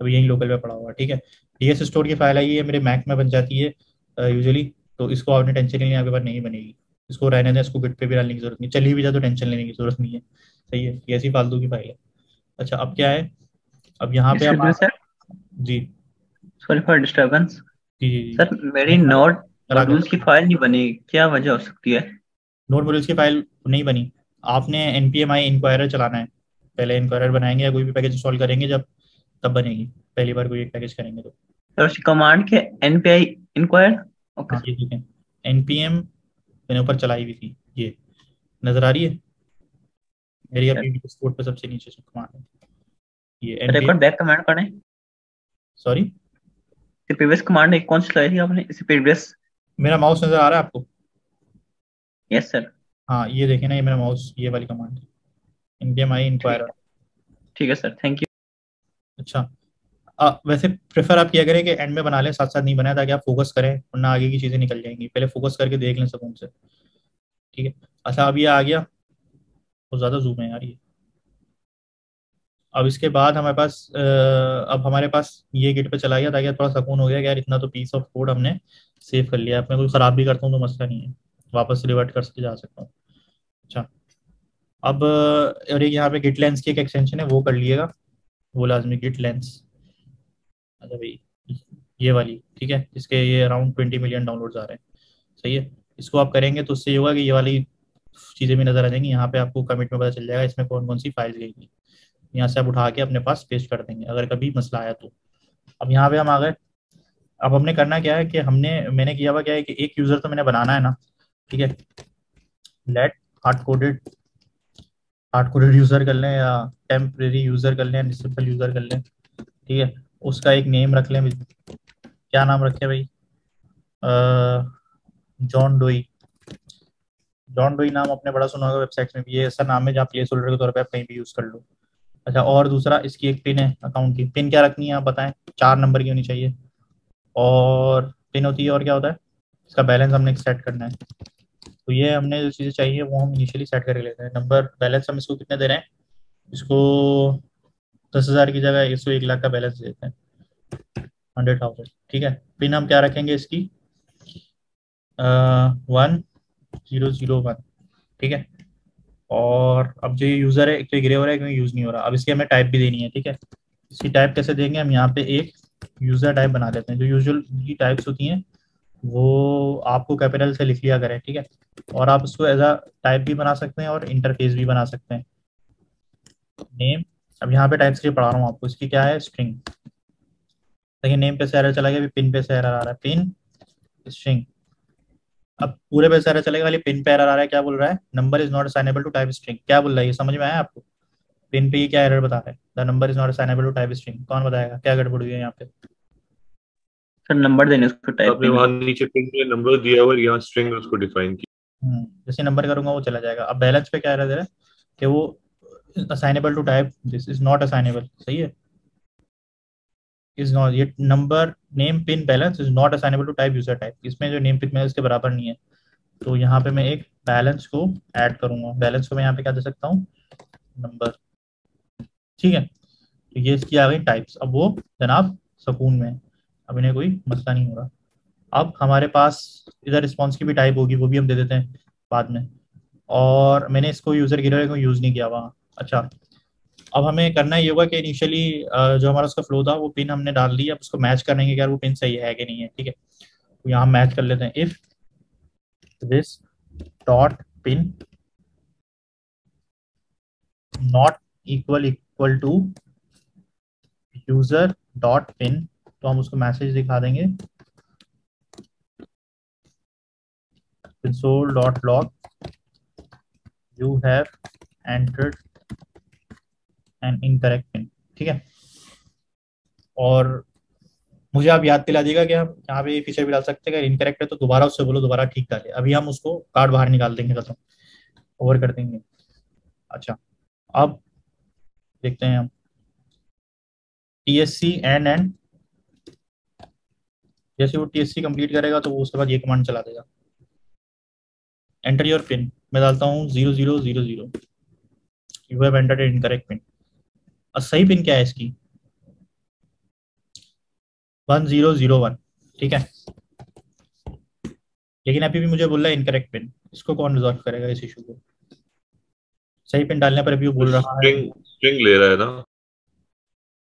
अभी यही लोकल पे पड़ा हुआ ठीक है? डीएस स्टोर की फ़ाइल आई है मेरे मैक में बन जाती है यूजुअली तो इसको आपने टेंशन नहीं आपके पास नहीं बनेगी। इसको रहने दें इसको गिट पे भी डालने की ज़रूरत नहीं। चली भी जाए तो टेंशन लेने की ज़रूरत नहीं है। सही है ये ऐसी फालतू की फ़ाइल है। अच्छा अब क्या है? अब यहाँ पे आप जी। सॉरी फॉर डिस्टरबेंस सर मेरी नोट मॉड्यूल्स की फ़ाइल नहीं बनी। क्या वजह हो सकती है? नोट मॉड्यूल्स की फ़ाइल नहीं बनी। आपने एनपीएमआई इंक्वायरर चलाना है। पहले इंक्वायरर बनाएँगे या कोई भी पैकेज इंस्टॉल करेंगे जब तब बनेगी। पहली बार कोई एक पैकेज करेंगे तो। सर उसकी कमांड के एनपीआई इंक्वायर ओके हाँ ये देखें। एनपीएम मैंने ऊपर चलाई हुई थी। ये नज़र आ रही है? मेरी. अभी कोड पे सबसे नीचे से कमांड है। ये बार बैक कमांड करें सॉरी इससे प्रीवियस कमांड एक कौन सी चलाई थी आपने? इससे प्रीवियस मेरा माउस नज़र आ रहा है आपको? यस सर हाँ ये देखें ना ये मेरा माउस ये वाली कमांड है। एनपीएमआई इंक्वायरर ठीक है सर थैंक यू अच्छा। आ, वैसे प्रेफर आप किया करें कि एंड में बना लें साथ साथ नहीं बनाए ताकि आप फोकस करें वरना आगे की चीज़ें निकल जाएँगी पहले फोकस करके देख लें सुकून से ठीक है? अच्छा अब ये आ गया। बहुत ज़्यादा जूम है यार ये। अब इसके बाद हमारे पास अब हमारे पास ये गिट पे चला गया, ताकि थोड़ा सुकून हो गया कि यार इतना तो पीस ऑफ़ कोड हमने सेव कर लिया। मैं कोई ख़राब भी करता हूँ तो मसला नहीं है। वापस रिवर्ट कर जा सकता हूँ। अच्छा। अब, और एक यहाँ पे गिट लेंस की एक एक्सटेंशन है, वो कर लिएगा। वो लाजमी गिट लेंस अच्छा भाई, ये वाली, ठीक है? इसके ये अराउंड ट्वेंटी मिलियन डाउनलोड्स आ रहे हैं। सही है? इसको आप करेंगे तो उससे ये होगा कि ये वाली चीज़ें भी नज़र आ जाएँगी। यहाँ पे आपको कमिट में पता चल जाएगा इसमें कौन कौन सी फाइल्स गई थी यहाँ से आप उठा के अपने पास पेस्ट कर देंगे, अगर कभी मसला आया तो। अब यहाँ पे हम आ गए। अब हमने करना क्या है कि हमने, मैंने किया हुआ क्या है कि एक यूज़र तो मैंने बनाना है ना, ठीक है? Let hard coded hard coded user कर लें या टेम्परेरी यूज़र कर लें सिंपल यूज़र कर लें, ठीक है? उसका एक नेम रख लें क्या नाम रखें भाई? जॉन डोई जॉन डोई नाम आपने बड़ा सुना होगा वेबसाइट में भी। ये ऐसा नाम है जहाँ प्लेस होल्डर के तौर पे आप कहीं भी यूज़ कर लो। अच्छा और दूसरा, इसकी एक पिन है अकाउंट की। पिन क्या रखनी है, आप बताएँ? चार नंबर की होनी चाहिए। और पिन होती है, और क्या होता है? इसका बैलेंस हमने सेट करना है। तो ये हमने जो चीज़ें चाहिए, वो हम इनिशियली सेट करके लेते हैं। नंबर बैलेंस हम इसको कितने दे रहे हैं? इसको दस हज़ार की जगह इसको एक लाख का बैलेंस देते हैं। हंड्रेड थाउज़ेंड ठीक है? पिन हम क्या रखेंगे इसकी? वन ज़ीरो ज़ीरो वन ठीक है? और अब जो यूज़र है, एक तो ग्रे हो रहा है क्योंकि यूज़ नहीं हो रहा। अब इसकी हमें टाइप भी देनी है, ठीक है? इसकी टाइप कैसे देंगे? हम यहाँ पे एक यूज़र टाइप बना लेते हैं। जो यूजुअल की टाइप्स होती हैं, वो आपको कैपिटल से लिख लिया करें, ठीक है? और आप उसको एज अ टाइप भी बना सकते हैं और इंटरफेस भी बना सकते हैं। नेम अब यहाँ पे टाइप्स पढ़ा रहा हूँ आपको। इसकी क्या है? स्ट्रिंग देखिए नेम पे से चला गया, अभी पिन पे से आ रहा है। पिन स्ट्रिंग अब पूरे पे से एरर चलेगा खाली पिन पे एरर आ रहा है क्या बोल रहा है? Number is not assignable to type string क्या बोल रहा है ये? समझ में आया आपको? पिन पे ये क्या एरर बता रहा है? The number is not assignable to type string कौन बताएगा? क्या गड़बड़ हुई है यहाँ पे? सर नंबर देने उसको टाइप आपने वहाँ नीचे पिन में नंबर दिया हुआ है यहाँ स्ट्रिंग उसको डिफाइन किया। हम्म, जैसे नंबर करूँगा वो चला जाएगा। अब बैलेंस पे क्या एरर दे रहा है? कि वो assignable to type this is not assignable सही है? इज़ नॉट ये number name pin balance is not assignable to type user type इसमें जो नेम पिन है उसके बराबर नहीं है। तो यहाँ पे मैं एक बैलेंस को ऐड करूँगा। बैलेंस को मैं यहाँ पे क्या दे सकता हूँ? नंबर ठीक है? तो ये इसकी आ गई टाइप्स अब वो जनाब सुकून में अब इन्हें कोई मसला नहीं हो रहा। अब हमारे पास इधर रिस्पॉन्स की भी टाइप होगी, वो भी हम दे देते हैं बाद में। और मैंने इसको यूज़र गिरर को यूज़ नहीं किया वहाँ। अच्छा। अब हमें करना ये होगा कि इनिशियली जो हमारा उसका फ्लो था, वो पिन हमने डाल दी, अब उसको मैच करने के यार वो पिन सही है कि नहीं है, ठीक है? तो यहाँ मैच कर लेते हैं। If this dot pin not equal equal to user dot pin तो हम उसको मैसेज दिखा देंगे। Console.log you have entered an incorrect pin ठीक है? और मुझे आप याद दिला देगा कि हम यहाँ पे फीचर भी डाल सकते हैं। इनकरेक्ट है तो दोबारा उससे बोलो, दोबारा ठीक डाले अभी हम उसको कार्ड बाहर निकाल देंगे खत्म ओवर कर देंगे। अच्छा अब देखते हैं हम। T S C N N जैसे वो टी एस सी कंप्लीट करेगा तो वो उसके बाद ये कमांड चला देगा। एंटर योर पिन मैं डालता हूँ zero zero zero zero you have entered incorrect pin और सही पिन क्या है इसकी? वन ज़ीरो ज़ीरो वन ठीक है? लेकिन अभी भी मुझे बोल रहा है इनकरेक्ट पिन इसको कौन रिजॉल्व करेगा इस इशू को? सही पिन डालने पर अभी वो बोल रहा है। स्ट्रिंग स्ट्रिंग ले रहा है ना?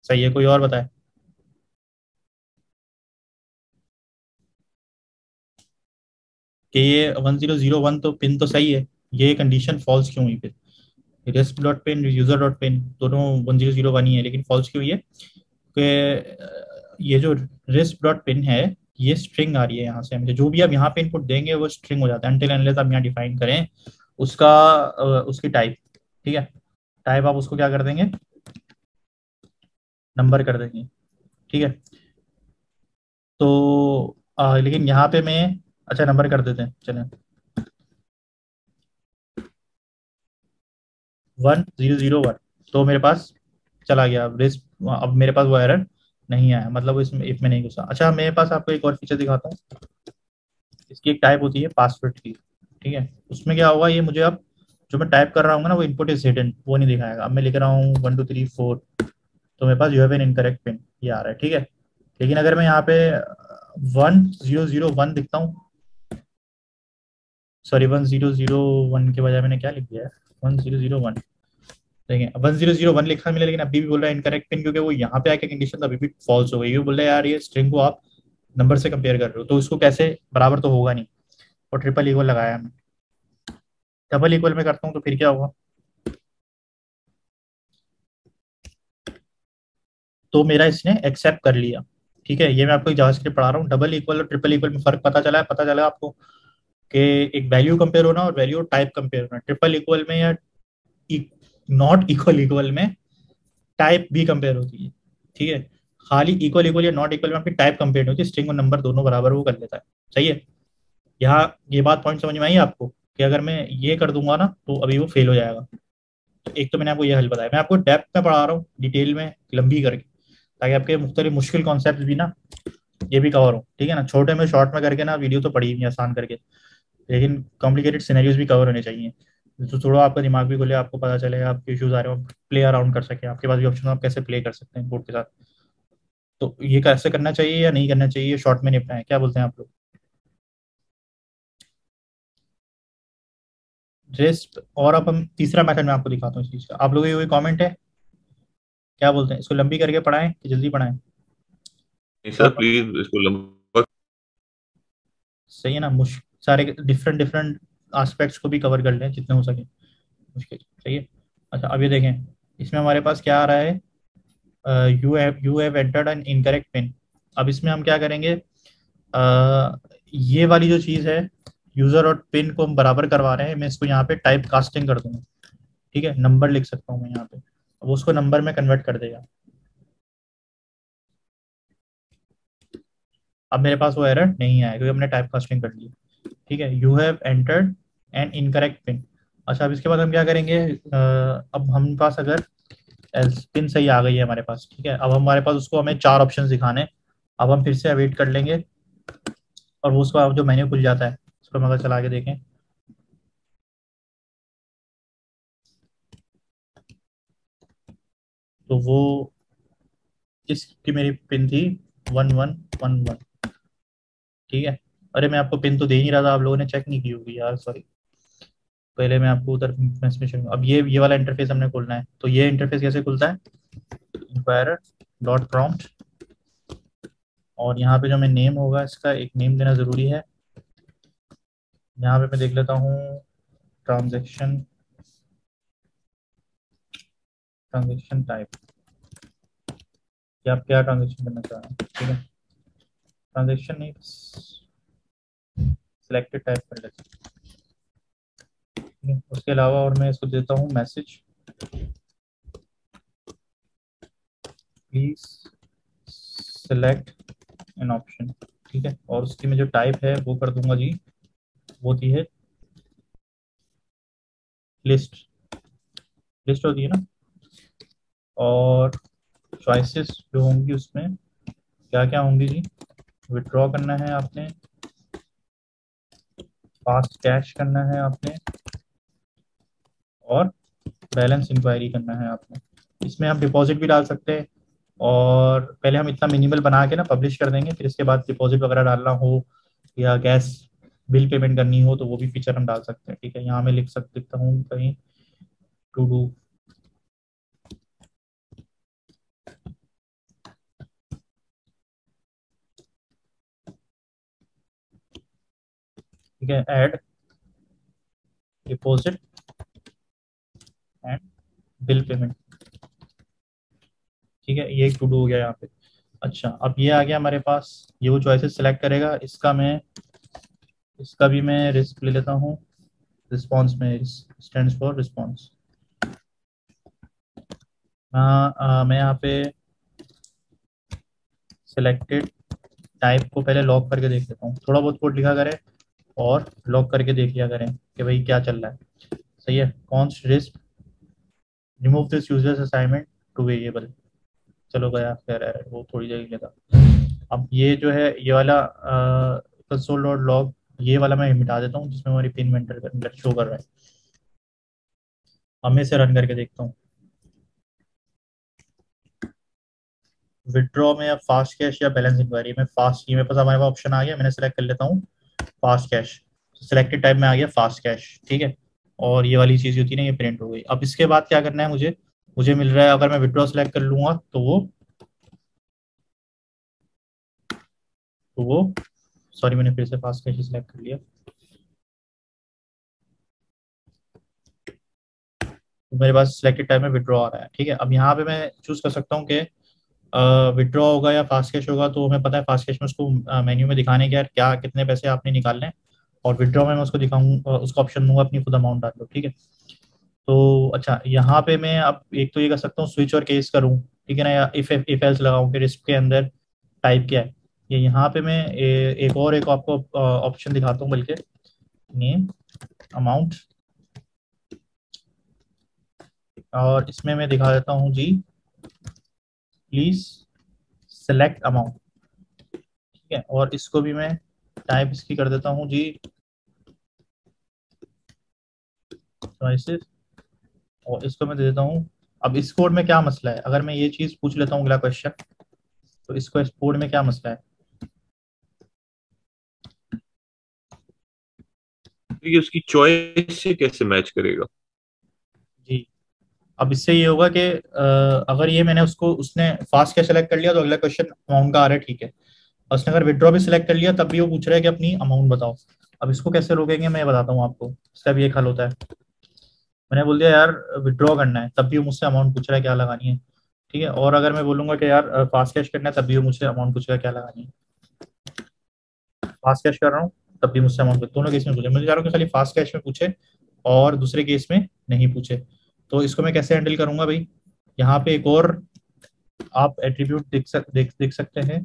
सही है कोई और बताए? कि ये वन ज़ीरो ज़ीरो वन तो पिन तो सही है ये कंडीशन फॉल्स क्यों हुई फिर? Rest dot pin user dot pin दोनों वन ज़ीरो ज़ीरो वन ही है लेकिन फॉल्स क्यों है? कि ये जो रेस्ट डॉट पिन है ये स्ट्रिंग आ रही है यहाँ से हमें। जो भी आप यहाँ पे इनपुट देंगे वो स्ट्रिंग हो जाता है। अनटिल अनलेस आप यहाँ डिफाइन करें उसका उसकी टाइप ठीक है? टाइप आप उसको क्या कर देंगे? नंबर कर देंगे ठीक है? तो आ, लेकिन यहाँ पे मैं अच्छा नंबर कर देते हैं चलें। वन ज़ीरो ज़ीरो वन तो मेरे पास चला गया। रिस्क अब मेरे पास वो एरर नहीं आया। मतलब इसमें इफ़ में नहीं घुसा। अच्छा मेरे पास आपको एक और फीचर दिखाता हूँ। इसकी एक टाइप होती है पासवर्ड की। ठीक है? उसमें क्या होगा, ये मुझे अब जो मैं टाइप कर रहा हूँ ना, वो इनपुट इज़ हिडन वो नहीं दिखाएगा। अब मैं लिख रहा हूँ वन टू थ्री फोर तो मेरे पास you have an incorrect pin ये आ रहा है। ठीक है? लेकिन अगर मैं यहाँ पे वन ज़ीरो ज़ीरो वन दिखता हूँ। Sorry one zero zero one के बजाय मैंने क्या लिख दिया है? वन ज़ीरो ज़ीरो वन देखें वन ज़ीरो ज़ीरो वन लिखा मिला, लेकिन अभी भी बोल रहा है इनकरेक्ट पिन क्योंकि वो यहाँ पे आके कंडीशन अभी भी फॉल्स हो गई ये बोल रहा है, यार, ये स्ट्रिंग को आप नंबर से कंपेयर कर रहे हो तो इसको कैसे बराबर तो होगा नहीं। और ट्रिपल इक्वल लगाया हमने। डबल इक्वल में करता हूँ तो फिर क्या होगा? तो मेरा इसने एक्सेप्ट कर लिया। ठीक है, ये मैं आपको जावास्क्रिप्ट पढ़ा रहा हूँ। डबल इक्वल और ट्रिपल इक्वल में फ़र्क पता चला है? पता चला आपको? कि एक वैल्यू कंपेयर होना और वैल्यू टाइप कंपेयर होना। ट्रिपल इक्वल में या नॉट इक्वल इक्वल में टाइप भी कंपेयर होती है। ठीक है? खाली इक्वल इक्वल या नॉट इक्वल में आपकी टाइप कंपेयर होती स्ट्रिंग और नंबर दोनों बराबर वो कर लेता है। सही है? यहाँ ये बात पॉइंट समझ में आई आपको कि अगर मैं ये कर दूँगा ना तो अभी वो फेल हो जाएगा। तो एक तो मैंने आपको ये हल बताया। मैं आपको डेप्थ में पढ़ा रहा हूँ डिटेल में, लंबी करके, ताकि आपके मुख्तलि मुश्किल कॉन्सेप्ट भी ना, ये भी कवर हो। ठीक है ना? छोटे में शॉर्ट में करके ना वीडियो तो पढ़ी नहीं आसान करके। लेकिन कॉम्प्लिकेटेड सिनेरियोज भी कवर होने चाहिए। तो थोड़ा आपका दिमाग भी खुले आपको पता चलेगा आपके इश्यूज़ आ रहे हो प्ले अराउंड कर सके। आपके पास भी ऑप्शन आप कैसे प्ले कर सकते हैं बोर्ड के साथ? तो ये कैसे करना चाहिए या नहीं करना चाहिए? शॉर्ट में निपटाएँ। क्या बोलते हैं आप लोग? रेस्ट और अब हम तीसरा मेथड में आपको दिखाता हूँ इस चीज़ का। आप लोगों कोई कमेंट है? क्या बोलते हैं? इसको लंबी करके पढ़ाएँ कि जल्दी पढ़ाएँ? सर प्लीज़ इसको लंबा सही है ना? मुश्किल सारे डिफरेंट डिफरेंट एस्पेक्ट्स को भी कवर कर लें जितने हो सके। मुश्किल सही है? अच्छा अब ये देखें इसमें हमारे पास क्या आ रहा है? You have you have entered an incorrect pin अब इसमें हम क्या करेंगे? uh, ये वाली जो चीज़ है यूज़र और पिन को हम बराबर करवा रहे हैं मैं इसको यहाँ पे टाइप कास्टिंग कर दूँगा। ठीक है? नंबर लिख सकता हूँ मैं यहाँ पे। अब उसको नंबर में कन्वर्ट कर देगा। अब मेरे पास वो एरर नहीं आया क्योंकि हमने टाइप कास्टिंग कर ली। ठीक है? You have entered an incorrect pin अच्छा अब इसके बाद हम क्या करेंगे? अब हम पास अगर पिन सही आ गई है हमारे पास, ठीक है? अब हमारे पास उसको हमें चार ऑप्शन दिखाने अब हम फिर से अवेट कर लेंगे और वो उसका जो मेन्यू खुल जाता है, उसको हम अगर चला के देखें। तो वो इसकी मेरी पिन थी? वन वन वन वन ठीक है? अरे मैं आपको पिन तो दे नहीं रहा था, आप लोगों ने चेक नहीं की होगी यार सॉरी पहले मैं आपको उधर अब ये ये वाला इंटरफेस हमने खोलना है। तो ये इंटरफेस कैसे खुलता है? इंक्वायर डॉट प्रॉम्प्ट और यहाँ पे जो मैं नेम होगा, इसका एक नेम देना ज़रूरी है। यहाँ पे मैं देख लेता हूँ ट्रांजेक्शन ट्रांजेक्शन टाइप आप क्या ट्रांजेक्शन करना चाह रहे हैं? ठीक है। ट्रांजेक्शन सिलेक्टेड टाइप कर लेते हैं। उसके अलावा और मैं इसको देता हूँ message please select in option ठीक है? और उसकी में जो टाइप है, वो कर दूँगा जी। वो होती है लिस्ट लिस्ट होती है ना? और चॉइसेस जो होंगी उसमें क्या क्या होंगी जी? विड्रॉ करना है आपने। फास्ट कैश करना है आपने, और बैलेंस इंक्वायरी करना है आपने। इसमें आप डिपॉजिट भी डाल सकते हैं, और पहले हम इतना मिनिमल बना के ना पब्लिश कर देंगे, फिर इसके बाद डिपॉजिट वगैरह डालना हो, या गैस बिल पेमेंट करनी हो तो वो भी फीचर हम डाल सकते हैं, ठीक है? यहाँ मैं लिख सकता हूँ कहीं टू डू ठीक है add deposit and bill payment ठीक है, ये एक टू डू हो गया यहाँ पे। अच्छा अब ये आ गया हमारे पास, ये वो चॉइसेस सेलेक्ट करेगा, इसका मैं, इसका भी मैं रिस्क ले लेता हूँ। रिस्पॉन्स में स्टैंड फॉर रिस्पॉन्स मैं यहाँ पे सिलेक्टेड टाइप को पहले लॉक करके देख लेता हूँ। थोड़ा बहुत कोड लिखा करें और लॉक करके देख लिया करें कि भाई क्या चल रहा है। सही है? कौन risk remove this users assignment to variable चलो गया खैर वो थोड़ी देर लेगा अब ये जो है, ये वाला कंसोल डॉट लॉग ये वाला मैं मिटा देता हूँ, जिसमें हमारी पिन वेंटर शो कर रहा है। अब मैं इसे रन करके देखता हूँ। विड्रॉ में या फास्ट कैश या बैलेंस इंक्वायरी में फास्ट ये मेरे पास हमारे पास ऑप्शन आ गया, मैंने सेलेक्ट कर लेता हूँ। Fast cash. सिलेक्टेड टाइप में आ गया फास्ट कैश, ठीक है? और ये वाली चीज़ होती है ना, ये प्रिंट हो गई। अब इसके बाद क्या करना है मुझे? मुझे मिल रहा है, अगर मैं विड्रॉ सेलेक्ट कर लूँगा तो वो तो वो सॉरी मैंने फिर से फास्ट कैश सेलेक्ट कर लिया। तो मेरे पास सिलेक्टेड टाइम में विड्रॉ आ रहा है, ठीक है? अब यहाँ पे मैं चूज़ कर सकता हूँ कि विड्रॉ होगा या फास्ट कैश होगा तो हमें पता है फास्ट कैश में उसको मेन्यू में दिखाने के यार क्या कितने पैसे आपने निकालने और विड्रॉ में मैं उसको दिखाऊँ उसका ऑप्शन दूँगा अपनी खुद अमाउंट डाल दो ठीक है। तो अच्छा यहाँ पे मैं अब एक तो ये कर सकता हूँ स्विच और केस करूँ ठीक है ना या इफ़ इफ़ एल्स लगाऊँ फिर इसके अंदर टाइप क्या है। ये यहाँ पे मैं ए, एक और एक आपको ऑप्शन दिखाता हूँ बल्कि नेम अमाउंट और इसमें मैं दिखा देता हूँ जी प्लीज़ सेलेक्ट अमाउंट ठीक है, और इसको भी मैं टाइप इसकी कर देता हूँ जी। चॉइसेस और इसको मैं दे देता हूँ। अब इस कोड में क्या मसला है? अगर मैं ये चीज़ पूछ लेता हूँ अगला क्वेश्चन तो इसको इस कोड में क्या मसला है? ये उसकी चॉइस से कैसे मैच करेगा? अब इससे ये होगा कि अगर ये मैंने उसको, उसने फास्ट क्या सेलेक्ट कर लिया तो अगला क्वेश्चन अमाउंट का आ रहा है, ठीक है। उसने अगर विड्रॉ भी सिलेक्ट कर लिया, तब भी वो पूछ रहा है कि अपनी अमाउंट बताओ। अब इसको कैसे रोकेंगे, मैं बताता हूँ आपको। इसका भी एक हल होता है। मैंने बोल दिया, यार विड्रॉ करना है। तब भी वो मुझसे अमाउंट पूछ रहा है, क्या लगानी है? ठीक है? और अगर मैं बोलूँगा कि, यार फास्ट कैश करना है, तब भी वो मुझसे अमाउंट पूछ रहा है, क्या लगानी है? फास्ट कैश कर रहा हूँ, तब भी मुझसे अमाउंट दोनों केस में पूछे। मुझे चाह रहा हूँ खाली फास्ट कैश में पूछे और दूसरे केस में नहीं पूछे। तो इसको मैं कैसे हैंडल करूँगा भाई? यहाँ पे एक और आप एट्रीब्यूट देख सक, देख देख सकते हैं।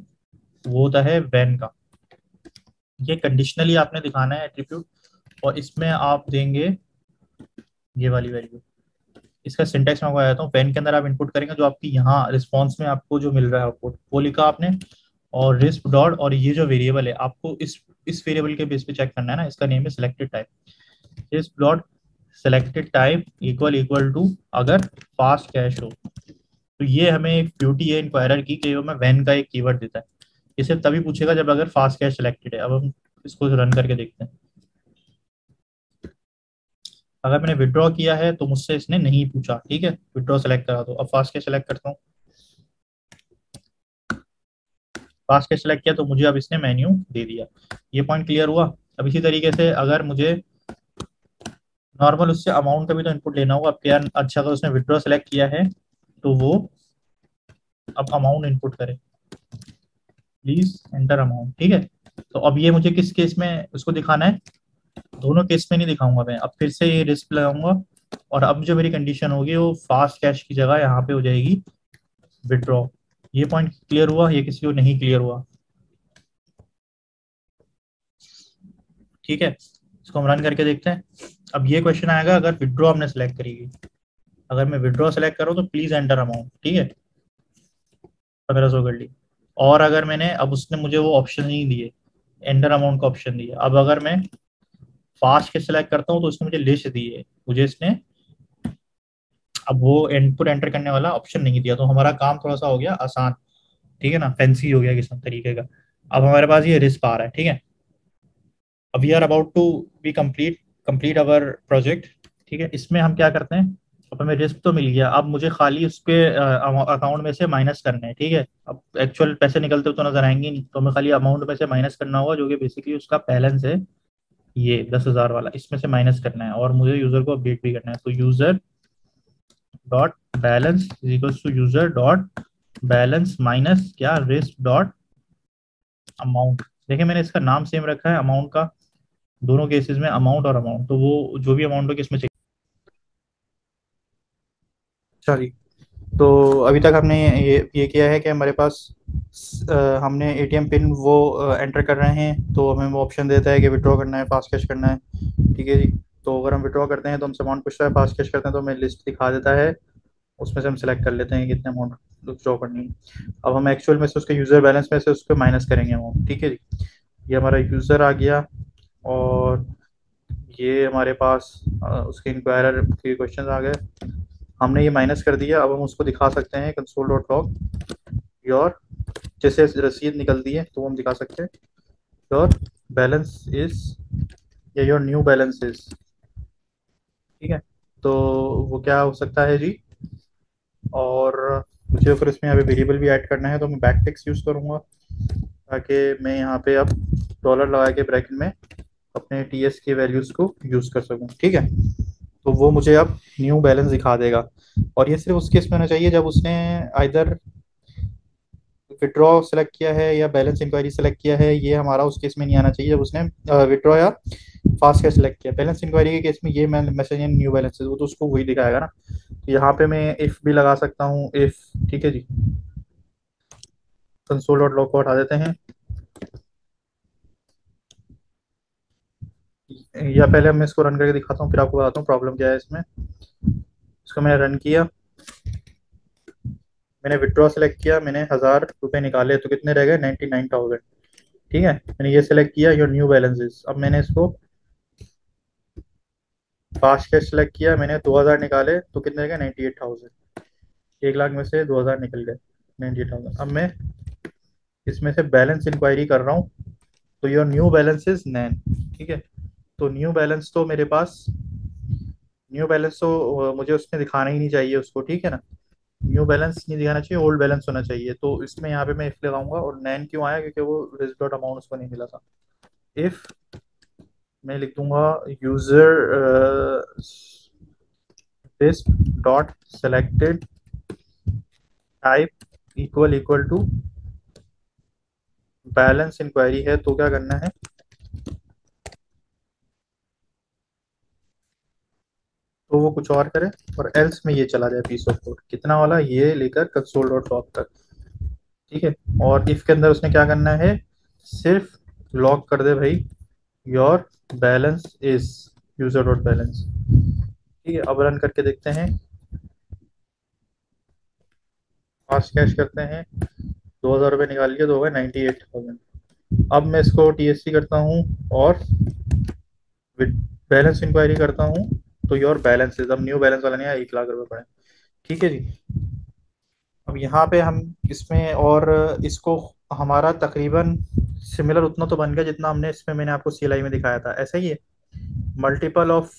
वो होता है वैन का। ये कंडीशनली आपने दिखाना है एट्रीब्यूट और इसमें आप देंगे ये वाली वैल्यू इसका सिंटेक्स मैं बताता हूँ। के अंदर आप इनपुट करेंगे जो आपकी यहाँ रिस्पॉन्स में आपको जो मिल रहा है आउटपुट वो लिखा आपने। और रिस्प डॉट और ये जो वेरिएबल है, आपको इस इस वेरिएबल के बेस पे चेक करना है ना, इसका नेम है selected type risk dot selected type equal equal to अगर फास्ट कैश हो तो ये हमें एक ब्यूटी है इंक्वायरर की, कि मैं वैन का एक कीवर्ड देता है। इसे तभी पूछेगा जब अगर फास्ट कैश सिलेक्टेड है। अब हम इसको रन करके देखते हैं। अगर मैंने विड्रॉ किया है तो मुझसे इसने नहीं पूछा, ठीक है? विड्रॉ सेलेक्ट करा दो। अब फास्ट कैश सेलेक्ट करता हूँ। फास्ट कैश सेलेक्ट किया तो मुझे अब इसने मेन्यू दे दिया। ये पॉइंट क्लियर हुआ? अब इसी तरीके से अगर मुझे नॉर्मल उससे अमाउंट का भी तो इनपुट लेना होगा। आपके यार अच्छा अगर उसने विड्रॉ सेलेक्ट किया है तो वो अब अमाउंट इनपुट करे। प्लीज़ एंटर अमाउंट ठीक है? तो अब ये मुझे किस केस में उसको दिखाना है? दोनों केस में नहीं दिखाऊँगा मैं। अब फिर से ये रिस्क लगाऊँगा और अब जो मेरी कंडीशन होगी, वो फास्ट कैश की जगह यहाँ पे हो जाएगी। विड्रॉ ये पॉइंट क्लियर हुआ? ये किसी को नहीं क्लियर हुआ। ठीक है? इसको हम रन करके देखते हैं। अब ये क्वेश्चन आएगा, अगर विड्रॉ हमने सेलेक्ट करेगी अगर मैं विड्रॉ सेलेक्ट करूँ तो प्लीज़ एंटर अमाउंट ठीक है? पंद्रह सौ कर ली और अगर मैंने, अब उसने मुझे वो ऑप्शन नहीं दिए। एंटर अमाउंट का ऑप्शन दिया। अब अगर मैं फास्ट के सिलेक्ट करता हूँ तो उसने मुझे लिस्ट दी है मुझे इसने अब वो इनपुट एंटर करने वाला ऑप्शन नहीं दिया। तो हमारा काम थोड़ा सा हो गया आसान, ठीक है ना? फैंसी हो गया किसी तरीके का। अब हमारे पास ये रिस्क आ रहा है, ठीक है? अब we are about to be complete complete our project ठीक है? इसमें हम क्या करते हैं? अब हमें रिस्क तो मिल गया। अब मुझे खाली उसके अकाउंट में से माइनस करने हैं, ठीक है? अब एक्चुअल पैसे निकलते तो नज़र आएँगे नहीं तो हमें खाली अमाउंट में से माइनस करना होगा, जो कि बेसिकली उसका बैलेंस है, ये दस हज़ार वाला। इसमें से माइनस करना है और मुझे यूज़र को अपडेट भी करना है। तो user dot balance equals to user dot balance minus क्या? रिस्क डॉट अमाउंट देखिए, मैंने इसका नाम सेम रखा है अमाउंट का। दोनों केसेस में अमाउंट और अमाउंट तो वो जो भी अमाउंट हो इसमें चेक चलिए तो अभी तक हमने ये ये किया है कि हमारे पास आ, हमने एटीएम पिन वो आ, एंटर कर रहे हैं तो हमें वो ऑप्शन देता है कि विड्रॉ करना है फास्ट कैश करना है। ठीक है जी? तो अगर हम विड्रॉ करते हैं तो हमसे अमाउंट पूछता है फास्ट कैश करते हैं तो हमें लिस्ट दिखा देता है। उसमें से हम सेलेक्ट कर लेते हैं कितने अमाउंट विड्रॉ करनी है। अब हम एक्चुअल में से उसके यूज़र बैलेंस में से उसको माइनस करेंगे अमाउंट ठीक है जी? ये हमारा यूज़र आ गया। और ये हमारे पास उसके इंक्वायरर के क्वेश्चन आ गए। हमने ये माइनस कर दिया, अब हम उसको दिखा सकते हैं कंसोल डॉट लॉग योर जैसे रसीद निकलती है तो हम दिखा सकते हैं। योर बैलेंस इज़ या योर न्यू बैलेंस इज़ ठीक है? तो वो क्या हो सकता है जी? और मुझे फिर इसमें अभी वेरिएबल भी ऐड करना है तो मैं बैक टेक्स यूज़ करूँगा, ताकि मैं यहाँ पे अब डॉलर लगा के ब्रैकेट में अपने टी एस के वैल्यूज़ को यूज़ कर सकूँ, ठीक है? तो वो मुझे अब न्यू बैलेंस दिखा देगा। और ये सिर्फ़ उस केस में होना चाहिए जब उसने आइदर विड्रॉ सेलेक्ट किया है या बैलेंस इंक्वायरी सेलेक्ट किया है, ये हमारा उस केस में नहीं आना चाहिए जब उसने विड्रॉ या फास्ट कैश सेलेक्ट किया। बैलेंस इंक्वायरी के केस में ये मैसेज है न्यू बैलेंस वो तो उसको वही दिखाएगा ना। तो यहाँ पे मैं इफ़ भी लगा सकता हूँ इफ़ ठीक है जी? कंसोल डॉट लॉग को हटा देते हैं। या पहले मैं इसको रन करके दिखाता हूँ, फिर आपको बताता हूँ प्रॉब्लम क्या है इसमें। इसको मैंने रन किया। मैंने विड्रॉ सेलेक्ट किया, मैंने हज़ार रुपए निकाले तो कितने रह गए? नाइन्टी नाइन थाउज़ेंड ठीक है? मैंने ये सिलेक्ट किया योर न्यू बैलेंसेस अब मैंने इसको फास्ट कैश सेलेक्ट किया, मैंने दो हज़ार निकाले तो कितने रह गए? नाइन्टी एट थाउज़ेंड एक लाख में से दो हज़ार निकल गए नाइन्टी एट थाउज़ेंड अब मैं इसमें से बैलेंस इंक्वायरी कर रहा हूँ तो your new balance is NaN ठीक है? तो न्यू बैलेंस तो मेरे पास न्यू बैलेंस तो मुझे उसमें दिखाना ही नहीं चाहिए उसको, ठीक है ना? न्यू बैलेंस नहीं दिखाना चाहिए ओल्ड बैलेंस होना चाहिए। तो इसमें यहाँ पे मैं इफ़ लगाऊँगा और नैन क्यों आया? क्योंकि वो डॉट अमाउंट उसको नहीं मिला था। इफ़ मैं लिख दूँगा user risk dot selected type equal equal to balance inquiry है तो क्या करना है? तो वो कुछ और करे और एल्स में ये चला जाए पीस ऑफ़ कोड कितना वाला? ये लेकर कंसोल डॉट लॉग तक। ठीक है? और इफ़ के अंदर उसने क्या करना है? सिर्फ़ लॉक कर दे भाई। Your balance is user dot balance ठीक है? अब रन करके देखते हैं। फास्ट कैश करते हैं। दो हज़ार रुपये निकाल लिया तो हो गए नाइन्टी एट थाउज़ेंड। अब मैं इसको टीएससी करता हूँ और बैलेंस इंक्वायरी करता हूँ। तो योर बैलेंस अब न्यू बैलेंस वाला नहीं है एक लाख रुपए पड़े। ठीक है जी? अब यहाँ पे हम इसमें और इसको हमारा तकरीबन सिमिलर उतना तो बन गया जितना हमने इसमें मैंने आपको सी में दिखाया था। ऐसा ही है? मल्टीपल ऑफ़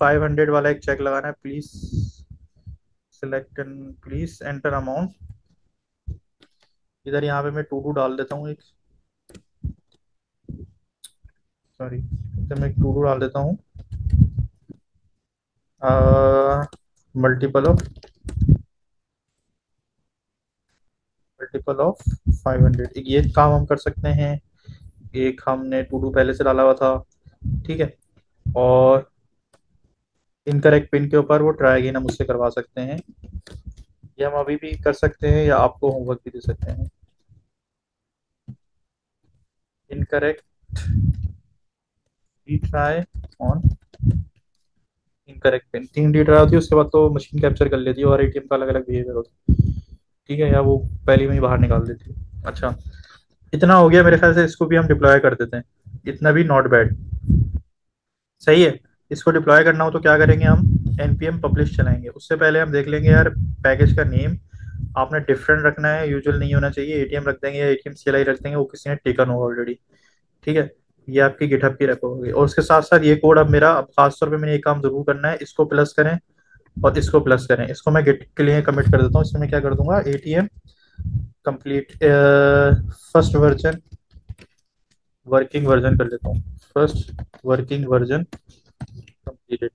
500 वाला एक चेक लगाना है please select and please enter amount इधर यहाँ पे मैं टू टू डाल देता हूँ एक। सॉरी इधर मैं टू टू डाल देता हूँ। मल्टीपल ऑफ़ मल्टीपल ऑफ़ 500 ये काम हम कर सकते हैं। एक हमने टू टू पहले से डाला हुआ था। ठीक है? और इनकरेक्ट पिन के ऊपर वो ट्राई अगेन हम उससे करवा सकते हैं। ये हम अभी भी कर सकते हैं या आपको होमवर्क भी दे सकते हैं। Incorrect retry on incorrect pin तीन रीड होती है, उसके बाद तो मशीन कैप्चर कर लेती है और एटीएम का अलग अलग बिहेवियर होता है। ठीक है, या वो पहले में ही बाहर निकाल देती है। अच्छा इतना हो गया मेरे ख्याल से, इसको भी हम डिप्लॉय कर देते हैं। इतना भी नॉट बैड सही है, इसको डिप्लॉय करना हो तो क्या करेंगे हम? Npm पब्लिश चलाएँगे। उससे पहले हम देख लेंगे यार पैकेज का नेम आपने डिफरेंट रखना है यूजुअल नहीं होना चाहिए एटीएम रख देंगे या एटीएम सीएलआई रख देंगे, वो किसी ने टेकन होगा ऑलरेडी ठीक है ये आपकी गिटहब की रेपो होगी। और उसके साथ साथ ये कोड अब मेरा, अब खास तौर पे मैंने एक काम ज़रूर करना है, इसको प्लस करें और इसको प्लस करें। इसको मैं गिट के लिए कमिट कर देता हूँ। इसमें मैं क्या कर दूँगा? ATM complete first version working version कर लेता हूँ। फ़र्स्ट वर्किंग वर्जन कंप्लीटेड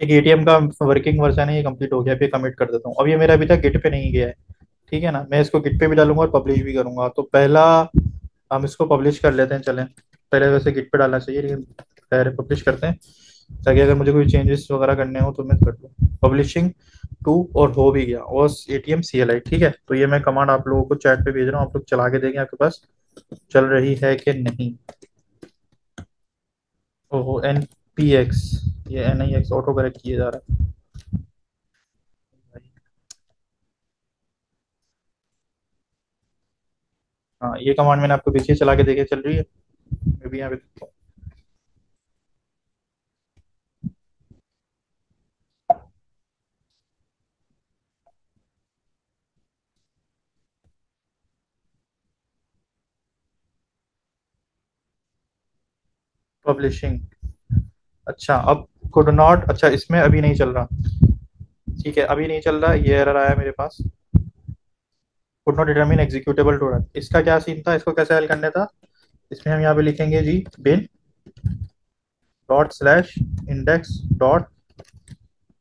एक एटीएम का वर्किंग वर्जन है, ये कंप्लीट हो गया पे कमिट कर देता हूँ। अब ये मेरा अभी तक गिट पे नहीं गया है। ठीक है ना? मैं इसको गिट पे भी डालूँगा और पब्लिश भी करूँगा। तो पहला हम इसको पब्लिश कर लेते हैं, चलें। पहले वैसे गिट पे डालना चाहिए, लेकिन पहले पब्लिश करते हैं, ताकि अगर मुझे कोई चेंजेस वगैरह करने हो तो मैं कर दूँ पब्लिशिंग टू और हो भी गया और A T M C L I ठीक है? तो ये मैं कमांड आप लोगों को चैट पे भेज रहा हूँ, आप लोग चला के देंगे आपके पास, चल रही है कि नहीं। ओहो एन पी एक्स ये N I X auto correct किया जा रहा है। हाँ ये कमांड मैंने आपको पीछे चला के देखे, चल रही है? मैं भी यहाँ पे देखता हूँ। पब्लिशिंग अच्छा अब कुड नॉट अच्छा इसमें अभी नहीं चल रहा। ठीक है, अभी नहीं चल रहा, ये एरर आया मेरे पास। Could not determine executable to run इसका क्या सीन था? इसको कैसे हल करने था? इसमें हम यहाँ पे लिखेंगे जी bin dot slash index dot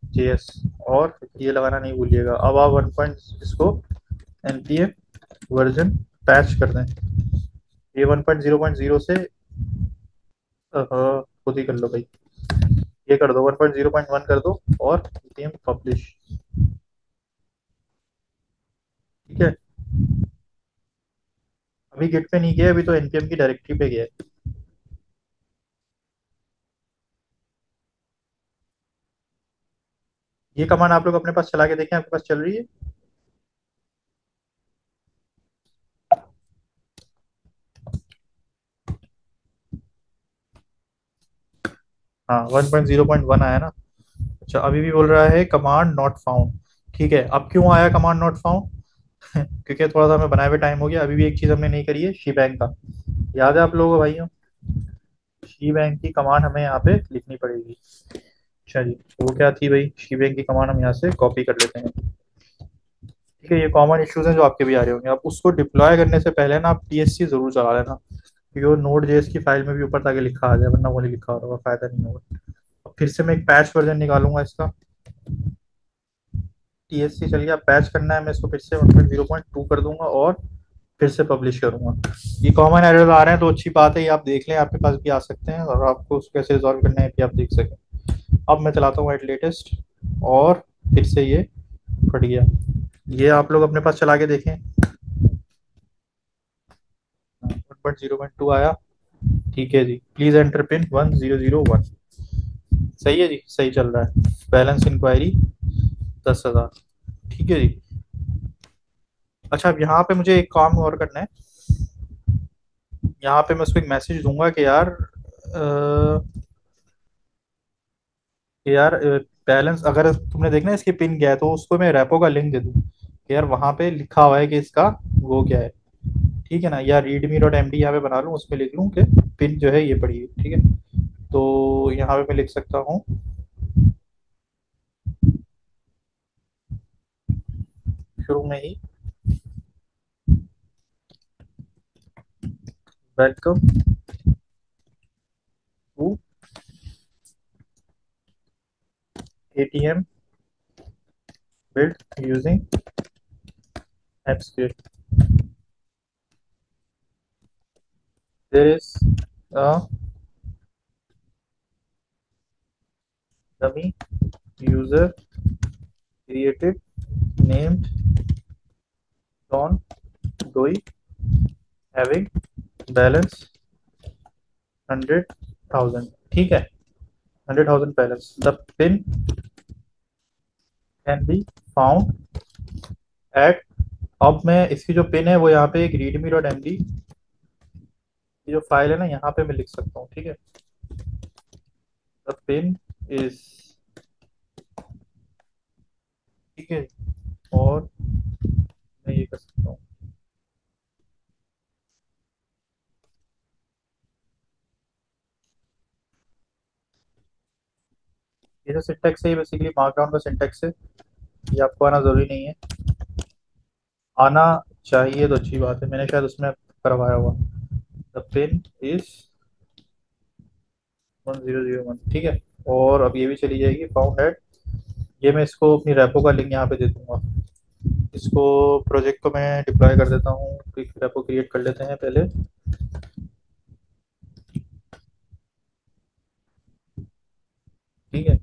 JS और ये लगाना नहीं भूलिएगा। अब आप वन पॉइंट इसको एनपीए वर्जन पैच कर दें। ये one point zero point zero से खुद ही कर लो भाई। ये कर दो one point zero point one कर दो और पब्लिश ठीक है? अभी गिट पे नहीं गया, अभी तो एनपीएम की डायरेक्टरी पे गया ये कमांड आप लोग अपने पास चला के देखें, आपके पास चल रही है? हाँ one point zero point one आया ना। अच्छा अभी भी बोल रहा है कमांड नॉट फाउंड ठीक है, अब क्यों आया कमांड नॉट फाउंड क्योंकि थोड़ा सा हमें बनाए हुए टाइम हो गया, अभी भी एक चीज़ हमने नहीं करी है शी बैंक का। याद है आप लोगों को, भाइयों? शी बैंक की कमांड हमें यहाँ पे लिखनी पड़ेगी। चलिए तो वो क्या थी भाई? शी बैंक की कमांड हम यहाँ से कॉपी कर लेते हैं। ठीक है, ये कॉमन इश्यूज़ हैं जो आपके भी आ रहे होंगे। आप उसको डिप्लॉय करने से पहले ना आप टीएससी ज़रूर चला लेना। क्योंकि वो नोट जेएस की फ़ाइल में भी ऊपर ताकि लिखा आ जाए, वरना वो नहीं लिखा होगा फ़ायदा नहीं होगा। फिर से मैं एक पैच वर्जन निकालूँगा इसका। टीएससी चल गया पैच करना है, मैं इसको फिर से वन ज़ीरो पॉइंट टू कर दूँगा और फिर से पब्लिश करूँगा। ये कॉमन एरर आ रहे हैं तो अच्छी बात है, ये आप देख लें, आपके पास भी आ सकते हैं, और आपको उसको कैसे रिजॉल्व करना है कि आप देख सकें अब मैं चलाता हूँ एट लेटेस्ट और फिर से ये फट गया। ये आप लोग अपने पास चला के देखें। ज़ीरो पॉइंट टू आया। ठीक है जी please enter pin one zero zero one सही है जी, सही चल रहा है। बैलेंस इंक्वायरी दस हज़ार। ठीक है जी। अच्छा अब यहाँ पे मुझे एक काम और करना है। यहाँ पे मैं उसको एक मैसेज दूँगा कि यार आ, कि यार बैलेंस अगर तुमने देखना इसकी पिन गया है तो उसको मैं रेपो का लिंक दे दूँ। यार वहाँ पे लिखा हुआ है कि इसका वो क्या है। ठीक है ना? या रीडमी डॉट एम डी यहाँ पे बना लूँ उसमें लिख लूँ कि पिन जो है ये पड़ी है। ठीक है? तो यहाँ पे मैं लिख सकता हूँ। शुरू में ही welcome to ATM built using AppScript. There is a dummy user created named Don Doi having balance hundred thousand ठीक है? Hundred thousand balance the pin can be found at अब मैं इसकी जो पिन है, वो यहाँ पे एक रीडमी डॉट एम डी जो फ़ाइल है ना, यहाँ पे मैं लिख सकता हूँ, ठीक है? द पिन इज़ ठीक है? और मैं ये कर सकता हूँ। ये जो सिंटेक्स है, ये बेसिकली मार्कडाउन का सिंटेक्स है। ये आपको आना ज़रूरी नहीं है। आना चाहिए तो अच्छी बात है। मैंने शायद उसमें करवाया हुआ। The pin is one zero zero one ठीक है? और अब ये भी चली जाएगी फाउंड एट ये मैं इसको अपनी रेपो का लिंक यहाँ पे दे दूँगा। इसको प्रोजेक्ट को मैं डिप्लॉय कर देता हूँ रेपो क्रिएट कर लेते हैं पहले। ठीक है?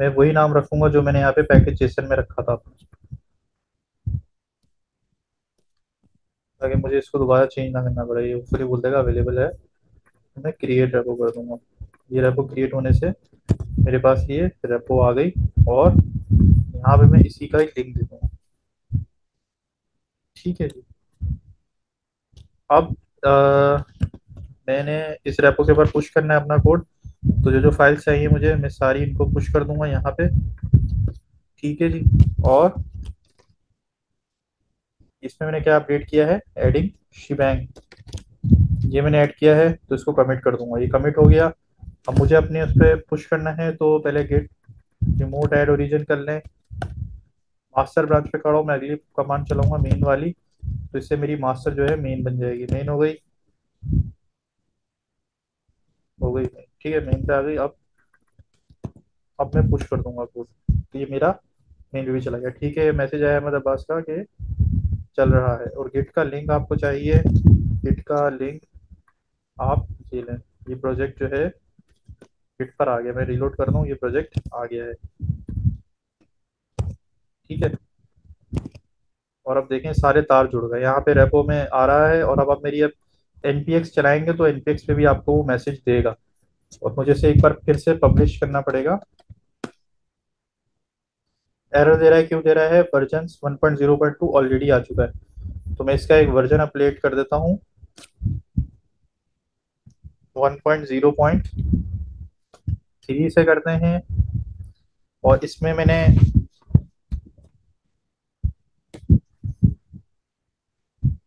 मैं वही नाम रखूँगा जो मैंने यहाँ पे पैकेज जेसन में रखा था। ताकि मुझे इसको दोबारा चेंज ना करना पड़े, ये फिर बोल देगा अवेलेबल है। मैं क्रिएट रेपो कर दूँगा। ये रेपो क्रिएट होने से मेरे पास ये रेपो आ गई और यहाँ पे मैं इसी का एक लिंक दे दूँगा। ठीक है जी। अब आ, मैंने इस रेपो के ऊपर पुश करना है अपना कोड तो जो जो फ़ाइल चाहिए मुझे मैं सारी इनको पुश कर दूँगा यहाँ पे। ठीक है जी। और इसमें मैंने क्या अपडेट किया है? एडिंग शिबैंग ये मैंने ऐड किया है तो इसको कमिट कर दूँगा। ये कमिट हो गया। अब मुझे अपने उस पर पुश करना है तो पहले गेट रिमोट ऐड ओरिजिन कर लें। मास्टर ब्रांच पे खड़ा हूँ, मैं अगली कमांड चलाऊँगा मेन वाली। तो इससे मेरी मास्टर जो है मेन बन जाएगी। मेन हो गई। हो गई ठीक है मेन पे आ गई। अब अब मैं पुश कर दूँगा कोड तो ये मेरा मेन भी चला गया। ठीक है मैसेज आया अहमद अब्बास का कि चल रहा है। और गिट का लिंक आपको चाहिए। गिट का लिंक आप ये लें। ये प्रोजेक्ट जो है गिट पर आ गया। मैं रिलोड कर दूँ ये प्रोजेक्ट आ गया है। ठीक है? और अब देखें, सारे तार जुड़ गए। यहाँ पे रेपो में आ रहा है और अब आप मेरी अब एनपीएक्स चलाएँगे तो एनपीएक्स पे भी आपको वो मैसेज देगा। और मुझे से एक बार फिर से पब्लिश करना पड़ेगा। एरर दे रहा है, क्यों दे रहा है? वर्जन 1.0.2 ऑलरेडी आ चुका है। तो मैं इसका एक वर्जन अपडेट कर देता हूँ। 1.0.3 से करते हैं। और इसमें मैंने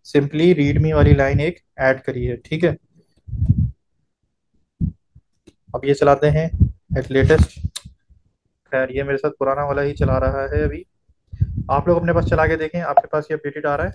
सिंपली रीडमी वाली लाइन एक ऐड करी है, ठीक है? अब ये चलाते हैं एट लेटेस्ट खैर, ये मेरे साथ पुराना वाला ही चला रहा है अभी। आप लोग अपने पास चला के देखें, आपके पास ये अपडेटेड आ रहा है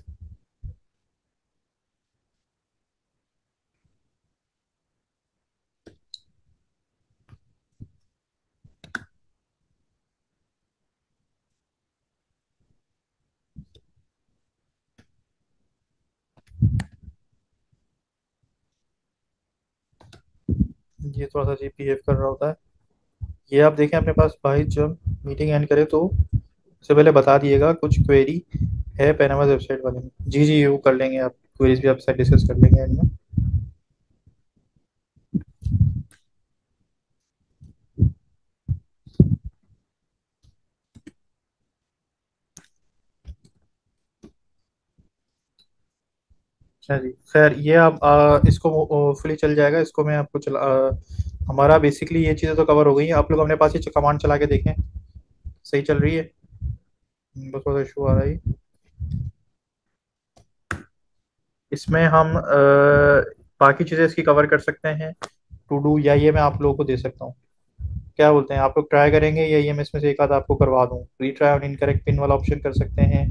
ये थोड़ा सा जी पी कर रहा होता है। ये आप देखें अपने पास भाई जब मीटिंग एंड करे तो उससे पहले बता दिएगा कुछ क्वेरी है पैनामा वेबसाइट वाले में। जी जी वो कर लेंगे आप। क्वेरीज भी आपसे डिस्कस कर लेंगे एंड में। अच्छा जी खैर ये आप आ, इसको फुली चल जाएगा। इसको मैं आपको चला आ, हमारा बेसिकली ये चीज़ें तो कवर हो गई हैं। आप लोग अपने पास ये कमांड चला के देखें। सही चल रही है। बस थोड़ा इशू आ रहा है। इसमें हम आ, बाकी चीज़ें इसकी कवर कर सकते हैं। टू डू या ये मैं आप लोगों को दे सकता हूँ। क्या बोलते हैं? आप लोग ट्राई करेंगे या ये मैं इसमें से एक आध आपको करवा दूँ? रीट्राई ऑन इनकरेक्ट पिन वाला ऑप्शन कर सकते हैं।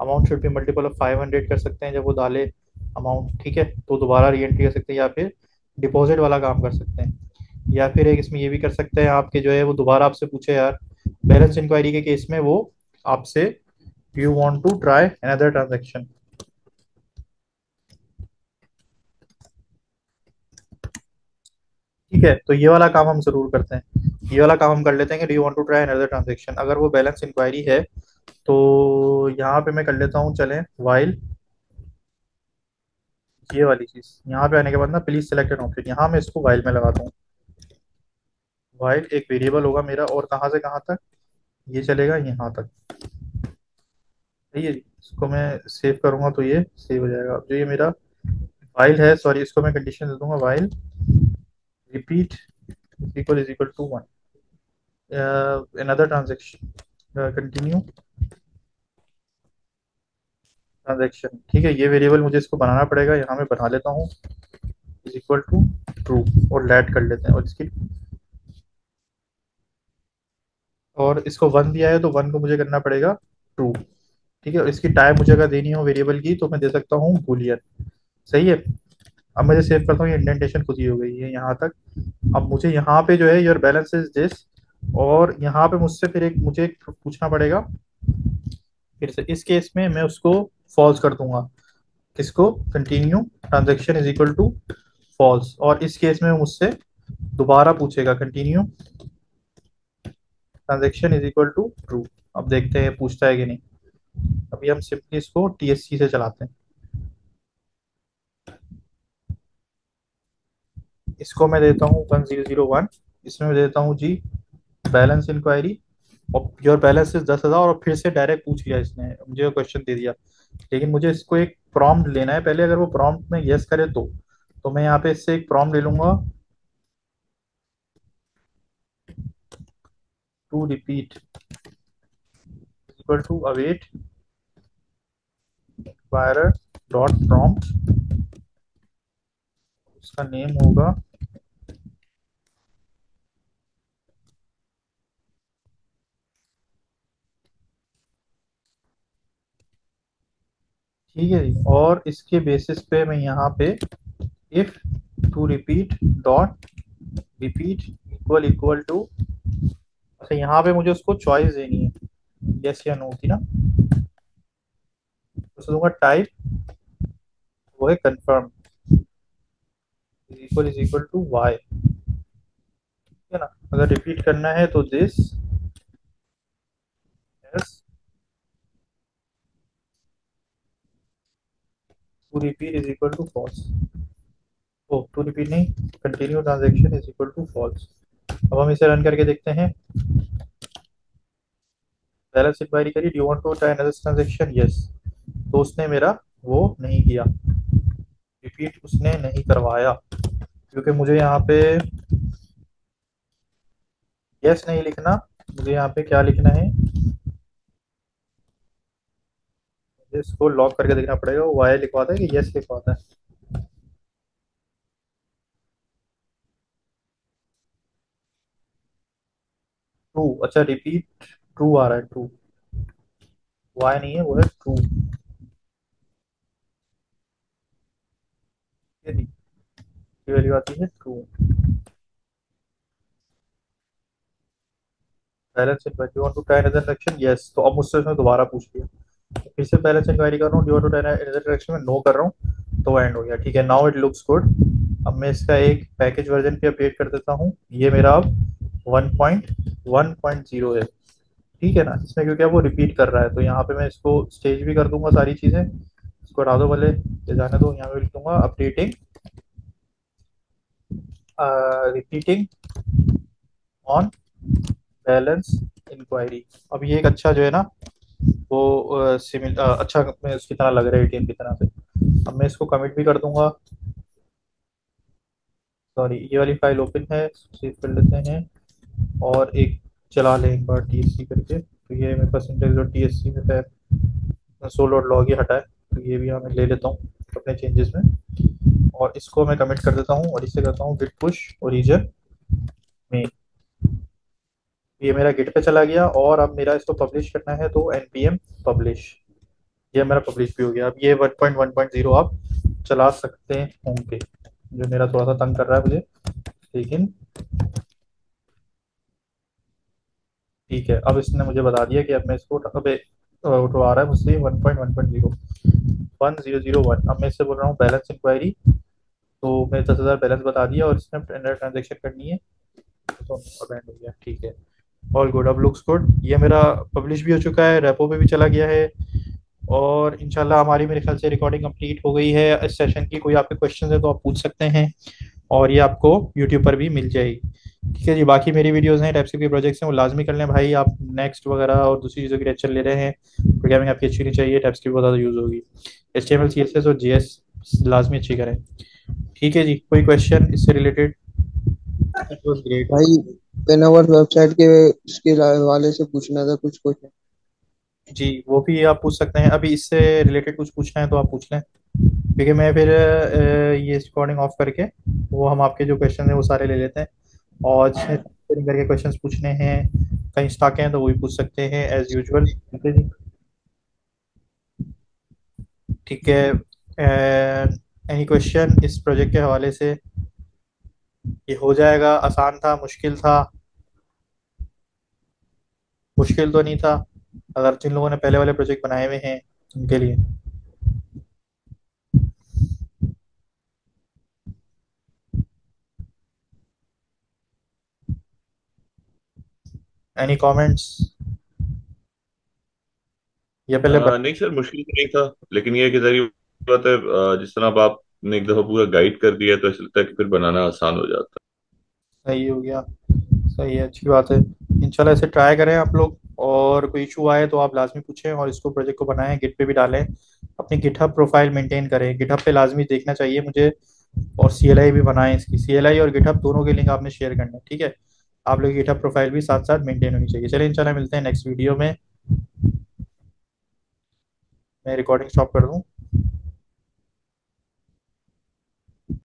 अमाउंट शुड भी मल्टीपल ऑफ़ फाइव हंड्रेड कर सकते हैं। जब वो डाले अमाउंट ठीक है? तो दोबारा री एंट्री कर सकते हैं या फिर डिपॉजिट वाला काम कर सकते हैं। या फिर एक इसमें ये भी कर सकते हैं आपके जो है वो दोबारा आपसे पूछे यार। बैलेंस इंक्वायरी के केस में वो आपसे you want to try another transaction ठीक है तो ये वाला काम हम ज़रूर करते हैं। ये वाला काम हम कर लेते हैं कि do you want to try another transaction अगर वो बैलेंस इंक्वायरी है तो यहाँ पे मैं कर लेता हूँ, चले वाइल ये वाली चीज़, यहाँ पे आने के बाद ना प्लीज़ सेलेक्ट एन ऑप्शन यहाँ मैं इसको वाइल में लगाता हूँ। वाइल एक वेरिएबल होगा मेरा और कहाँ से कहाँ तक? ये चलेगा यहाँ तक। सही है इसको मैं सेव करूँगा तो ये सेव हो जाएगा। जो ये मेरा वाइल है सॉरी इसको मैं कंडीशन दे दूँगा while repeat equal is equal to one transaction uh, continue. Transaction ठीक है ये वेरिएबल मुझे इसको बनाना पड़ेगा। यहाँ मैं बना लेता हूँ इज़ इक्वल टू ट्रू और लेट कर लेते हैं। और इसकी और इसको वन दिया है तो वन को मुझे करना पड़ेगा ट्रू ठीक है? और इसकी टाइप मुझे अगर देनी हो वेरिएबल की तो मैं दे सकता हूँ बुलियन सही है? अब मैं सेव करता हूँ, ये इंडेंटेशन खुद ही हो गई है यहाँ तक. अब मुझे यहाँ पे जो है योर बैलेंस इज़ दिस और यहाँ पे मुझसे फिर एक, मुझे पूछना पड़ेगा। फिर से इस केस में मैं उसको फॉल्स कर दूँगा। किसको? Continue transaction is equal to false और इस केस में मुझसे दोबारा पूछेगा continue transaction is equal to true अब देखते हैं, पूछता है कि नहीं। अभी हम सिंपली इसको टीएससी से चलाते हैं। इसको मैं देता हूँ वन ज़ीरो ज़ीरो वन इसमें मैं देता हूँ जी बैलेंस इंक्वायरी और योर बैलेंस इज़ दस हज़ार, और फिर से डायरेक्ट पूछ लिया इसने। मुझे क्वेश्चन दे दिया। लेकिन मुझे इसको एक प्रॉम्प्ट लेना है। पहले अगर वो प्रॉम्प्ट में यस करे तो तो मैं यहाँ पे इससे एक प्रॉम्प्ट ले लूँगा। To repeat equal to await inquirer dot prompt उसका नेम होगा ठीक है जी। और इसके बेसिस पे मैं यहाँ पे if to repeat dot repeat equal equal to अच्छा यहाँ पे मुझे उसको चॉइस देनी है। यस या नो की ना। तो दूँगा टाइप वो है confirm equal is equal to Y ठीक है ना? अगर रिपीट करना है तो this to repeat is equal to false oh to repeat नहीं, continue transaction is equal to false अब हम इसे रन करके देखते हैं। बैलेंस इंक्वायरी करी डू टू अनदर यस तो उसने मेरा वो नहीं किया। रिपीट उसने नहीं करवाया। क्योंकि मुझे यहाँ पे यस नहीं लिखना। मुझे यहाँ पे क्या लिखना है? इसको लॉक करके देखना पड़ेगा। वाई लिखवाता है कि यस लिखवाता है? ट्रू अच्छा रिपीट ट्रू आ रहा है ट्रू वाई नहीं है, वो है ट्रू वैल्यू आती है true balance in you want to try another section yes तो अब मुझसे उसने दोबारा पूछ लिया। फिर से पहले से इंक्वायरी कर रहा हूँ ड्यू टू डायरेक्शन में नो कर रहा हूँ तो एंड हो गया। ठीक है नाउ इट लुक्स गुड अब मैं इसका एक पैकेज वर्जन पे अपडेट कर देता हूँ। ये मेरा अब 1.1.0 है। ठीक है ना? इसमें क्योंकि वो रिपीट कर रहा है तो यहाँ पे मैं इसको स्टेज भी कर दूँगा सारी चीज़ें। इसको हटा दो भले जाने दो यहाँ पे लिख दूँगा updating repeating on balance inquiry अब ये एक अच्छा जो है ना, वो सिमिल अच्छा उसकी तरह लग रहा है एटीएम की तरह से। अब मैं इसको कमिट भी कर दूँगा। सॉरी ये वाली फ़ाइल ओपन है सेव कर लेते हैं। और एक चला लें एक बार टीएससी करके तो ये मेरे पास इंडेक्स और टी एस सी में है सोल और लॉग ही हटा है तो ये भी मैं ले लेता हूँ अपने चेंजेस में। और इसको मैं कमिट कर देता हूँ और इससे करता हूँ गिट पुश ओरिजन में ये मेरा गिट पे चला गया और अब मेरा इसको पब्लिश करना है तो एन पी एम पब्लिश ये मेरा पब्लिश भी हो गया। अब ये 1.1.0 आप चला सकते होंगे, जो मेरा थोड़ा सा तंग कर रहा है मुझे। लेकिन ठीक है। अब इसने मुझे बता दिया कि अब मैं इसको अब उठवा रहा है मुझसे 1.1.0 1001 अब मैं इससे बोल रहा हूँ बैलेंस इंक्वायरी तो मैं दस हज़ार बैलेंस बता दिया और इसने ट्रांजेक्शन करनी है। तो एंड हो गया। ठीक है। ऑल गुड अब लुक्स गुड ये मेरा पब्लिश भी हो चुका है। रेपो पे भी चला गया है। और इंशाल्लाह हमारी मेरे ख्याल से रिकॉर्डिंग कंप्लीट हो गई है। इस सेशन की कोई आपके क्वेश्चन है तो आप पूछ सकते हैं। और ये आपको यूट्यूब पर भी मिल जाएगी। ठीक है जी बाकी मेरी वीडियोस हैं टाइप के प्रोजेक्ट्स हैं वो लाजमी कर लें भाई आप नेक्स्ट वगैरह और दूसरी चीज़ों की लेक्चर ले रहे हैं प्रोग्रामिंग आपकी अच्छी नहीं चाहिए टाइप की बहुत ज़्यादा यूज़ होगी। H T M L C S S और जी एस लाजमी अच्छी करें। ठीक है जी कोई क्वेश्चन इससे रिलेटेड भाई वेबसाइट के उसके हवाले से पूछना था कुछ क्वेश्चन जी वो भी आप पूछ सकते हैं। अभी इससे रिलेटेड कुछ पूछना है तो आप पूछ लें। क्योंकि मैं फिर ये रिकॉर्डिंग ऑफ़ करके वो हम आपके जो क्वेश्चन है वो सारे ले लेते हैं। और करके क्वेश्चंस पूछने हैं। कहीं स्टक हैं तो वो भी पूछ सकते हैं एज यूजुअल ठीक है एनी क्वेश्चन इस प्रोजेक्ट के हवाले से? ये हो जाएगा, आसान था, मुश्किल था। मुश्किल तो नहीं था, अगर जिन लोगों ने पहले वाले प्रोजेक्ट बनाए हुए हैं, उनके लिए। एनी कमेंट्स या पहले आ, नहीं सर मुश्किल तो नहीं था लेकिन ये कि ज़रिए बात है जिस तरह आपने एक दफ़ा पूरा गाइड कर दिया तो ऐसा लगता है कि फिर बनाना आसान हो जाता है। सही हो गया सही है अच्छी बात है। इंशाल्लाह इसे ट्राई करें आप लोग और कोई इशू आए तो आप लाजमी पूछें और इसको प्रोजेक्ट को बनाएँ गिट पे भी डालें अपनी गिटहब प्रोफ़ाइल मेंटेन करें। गिटहब पे लाजमी देखना चाहिए मुझे और सीएलआई भी बनाएँ इसकी। सीएलआई और गिटहब दोनों के लिंक आपने शेयर करना है ठीक है? आप लोग गिटहब प्रोफ़ाइल भी साथ साथ मेंटेन होनी चाहिए। चलिए इंशाल्लाह मिलते हैं नेक्स्ट वीडियो में। मैं रिकॉर्डिंग स्टॉप कर दूँ।